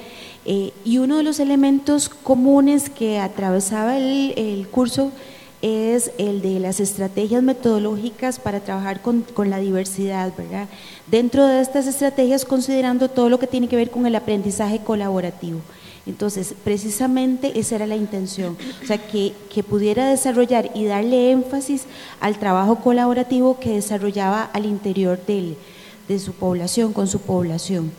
C: Eh, y uno de los elementos comunes que atravesaba el, el curso es el de las estrategias metodológicas para trabajar con, con, la diversidad, ¿verdad? Dentro de estas estrategias considerando todo lo que tiene que ver con el aprendizaje colaborativo. Entonces, precisamente esa era la intención, o sea, que, que pudiera desarrollar y darle énfasis al trabajo colaborativo que desarrollaba al interior del, de su población, con su población.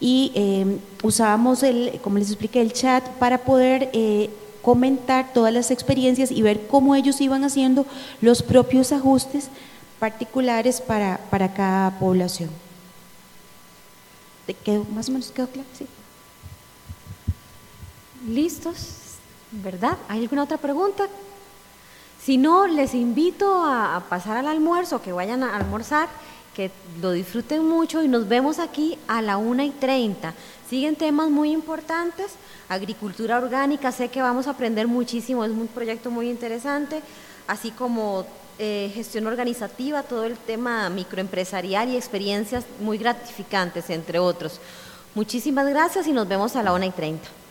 C: Y eh, usábamos, el, como les expliqué, el chat para poder eh, comentar todas las experiencias y ver cómo ellos iban haciendo los propios ajustes particulares para, para cada población. ¿Te quedó, ¿Más o menos quedó claro? Sí.
A: ¿Listos? ¿Verdad? ¿Hay alguna otra pregunta? Si no, les invito a, a pasar al almuerzo, que vayan a almorzar, que lo disfruten mucho y nos vemos aquí a la 1 y 30. Siguen temas muy importantes, agricultura orgánica, sé que vamos a aprender muchísimo, es un proyecto muy interesante, así como eh, gestión organizativa, todo el tema microempresarial y experiencias muy gratificantes, entre otros. Muchísimas gracias y nos vemos a la 1 y 30.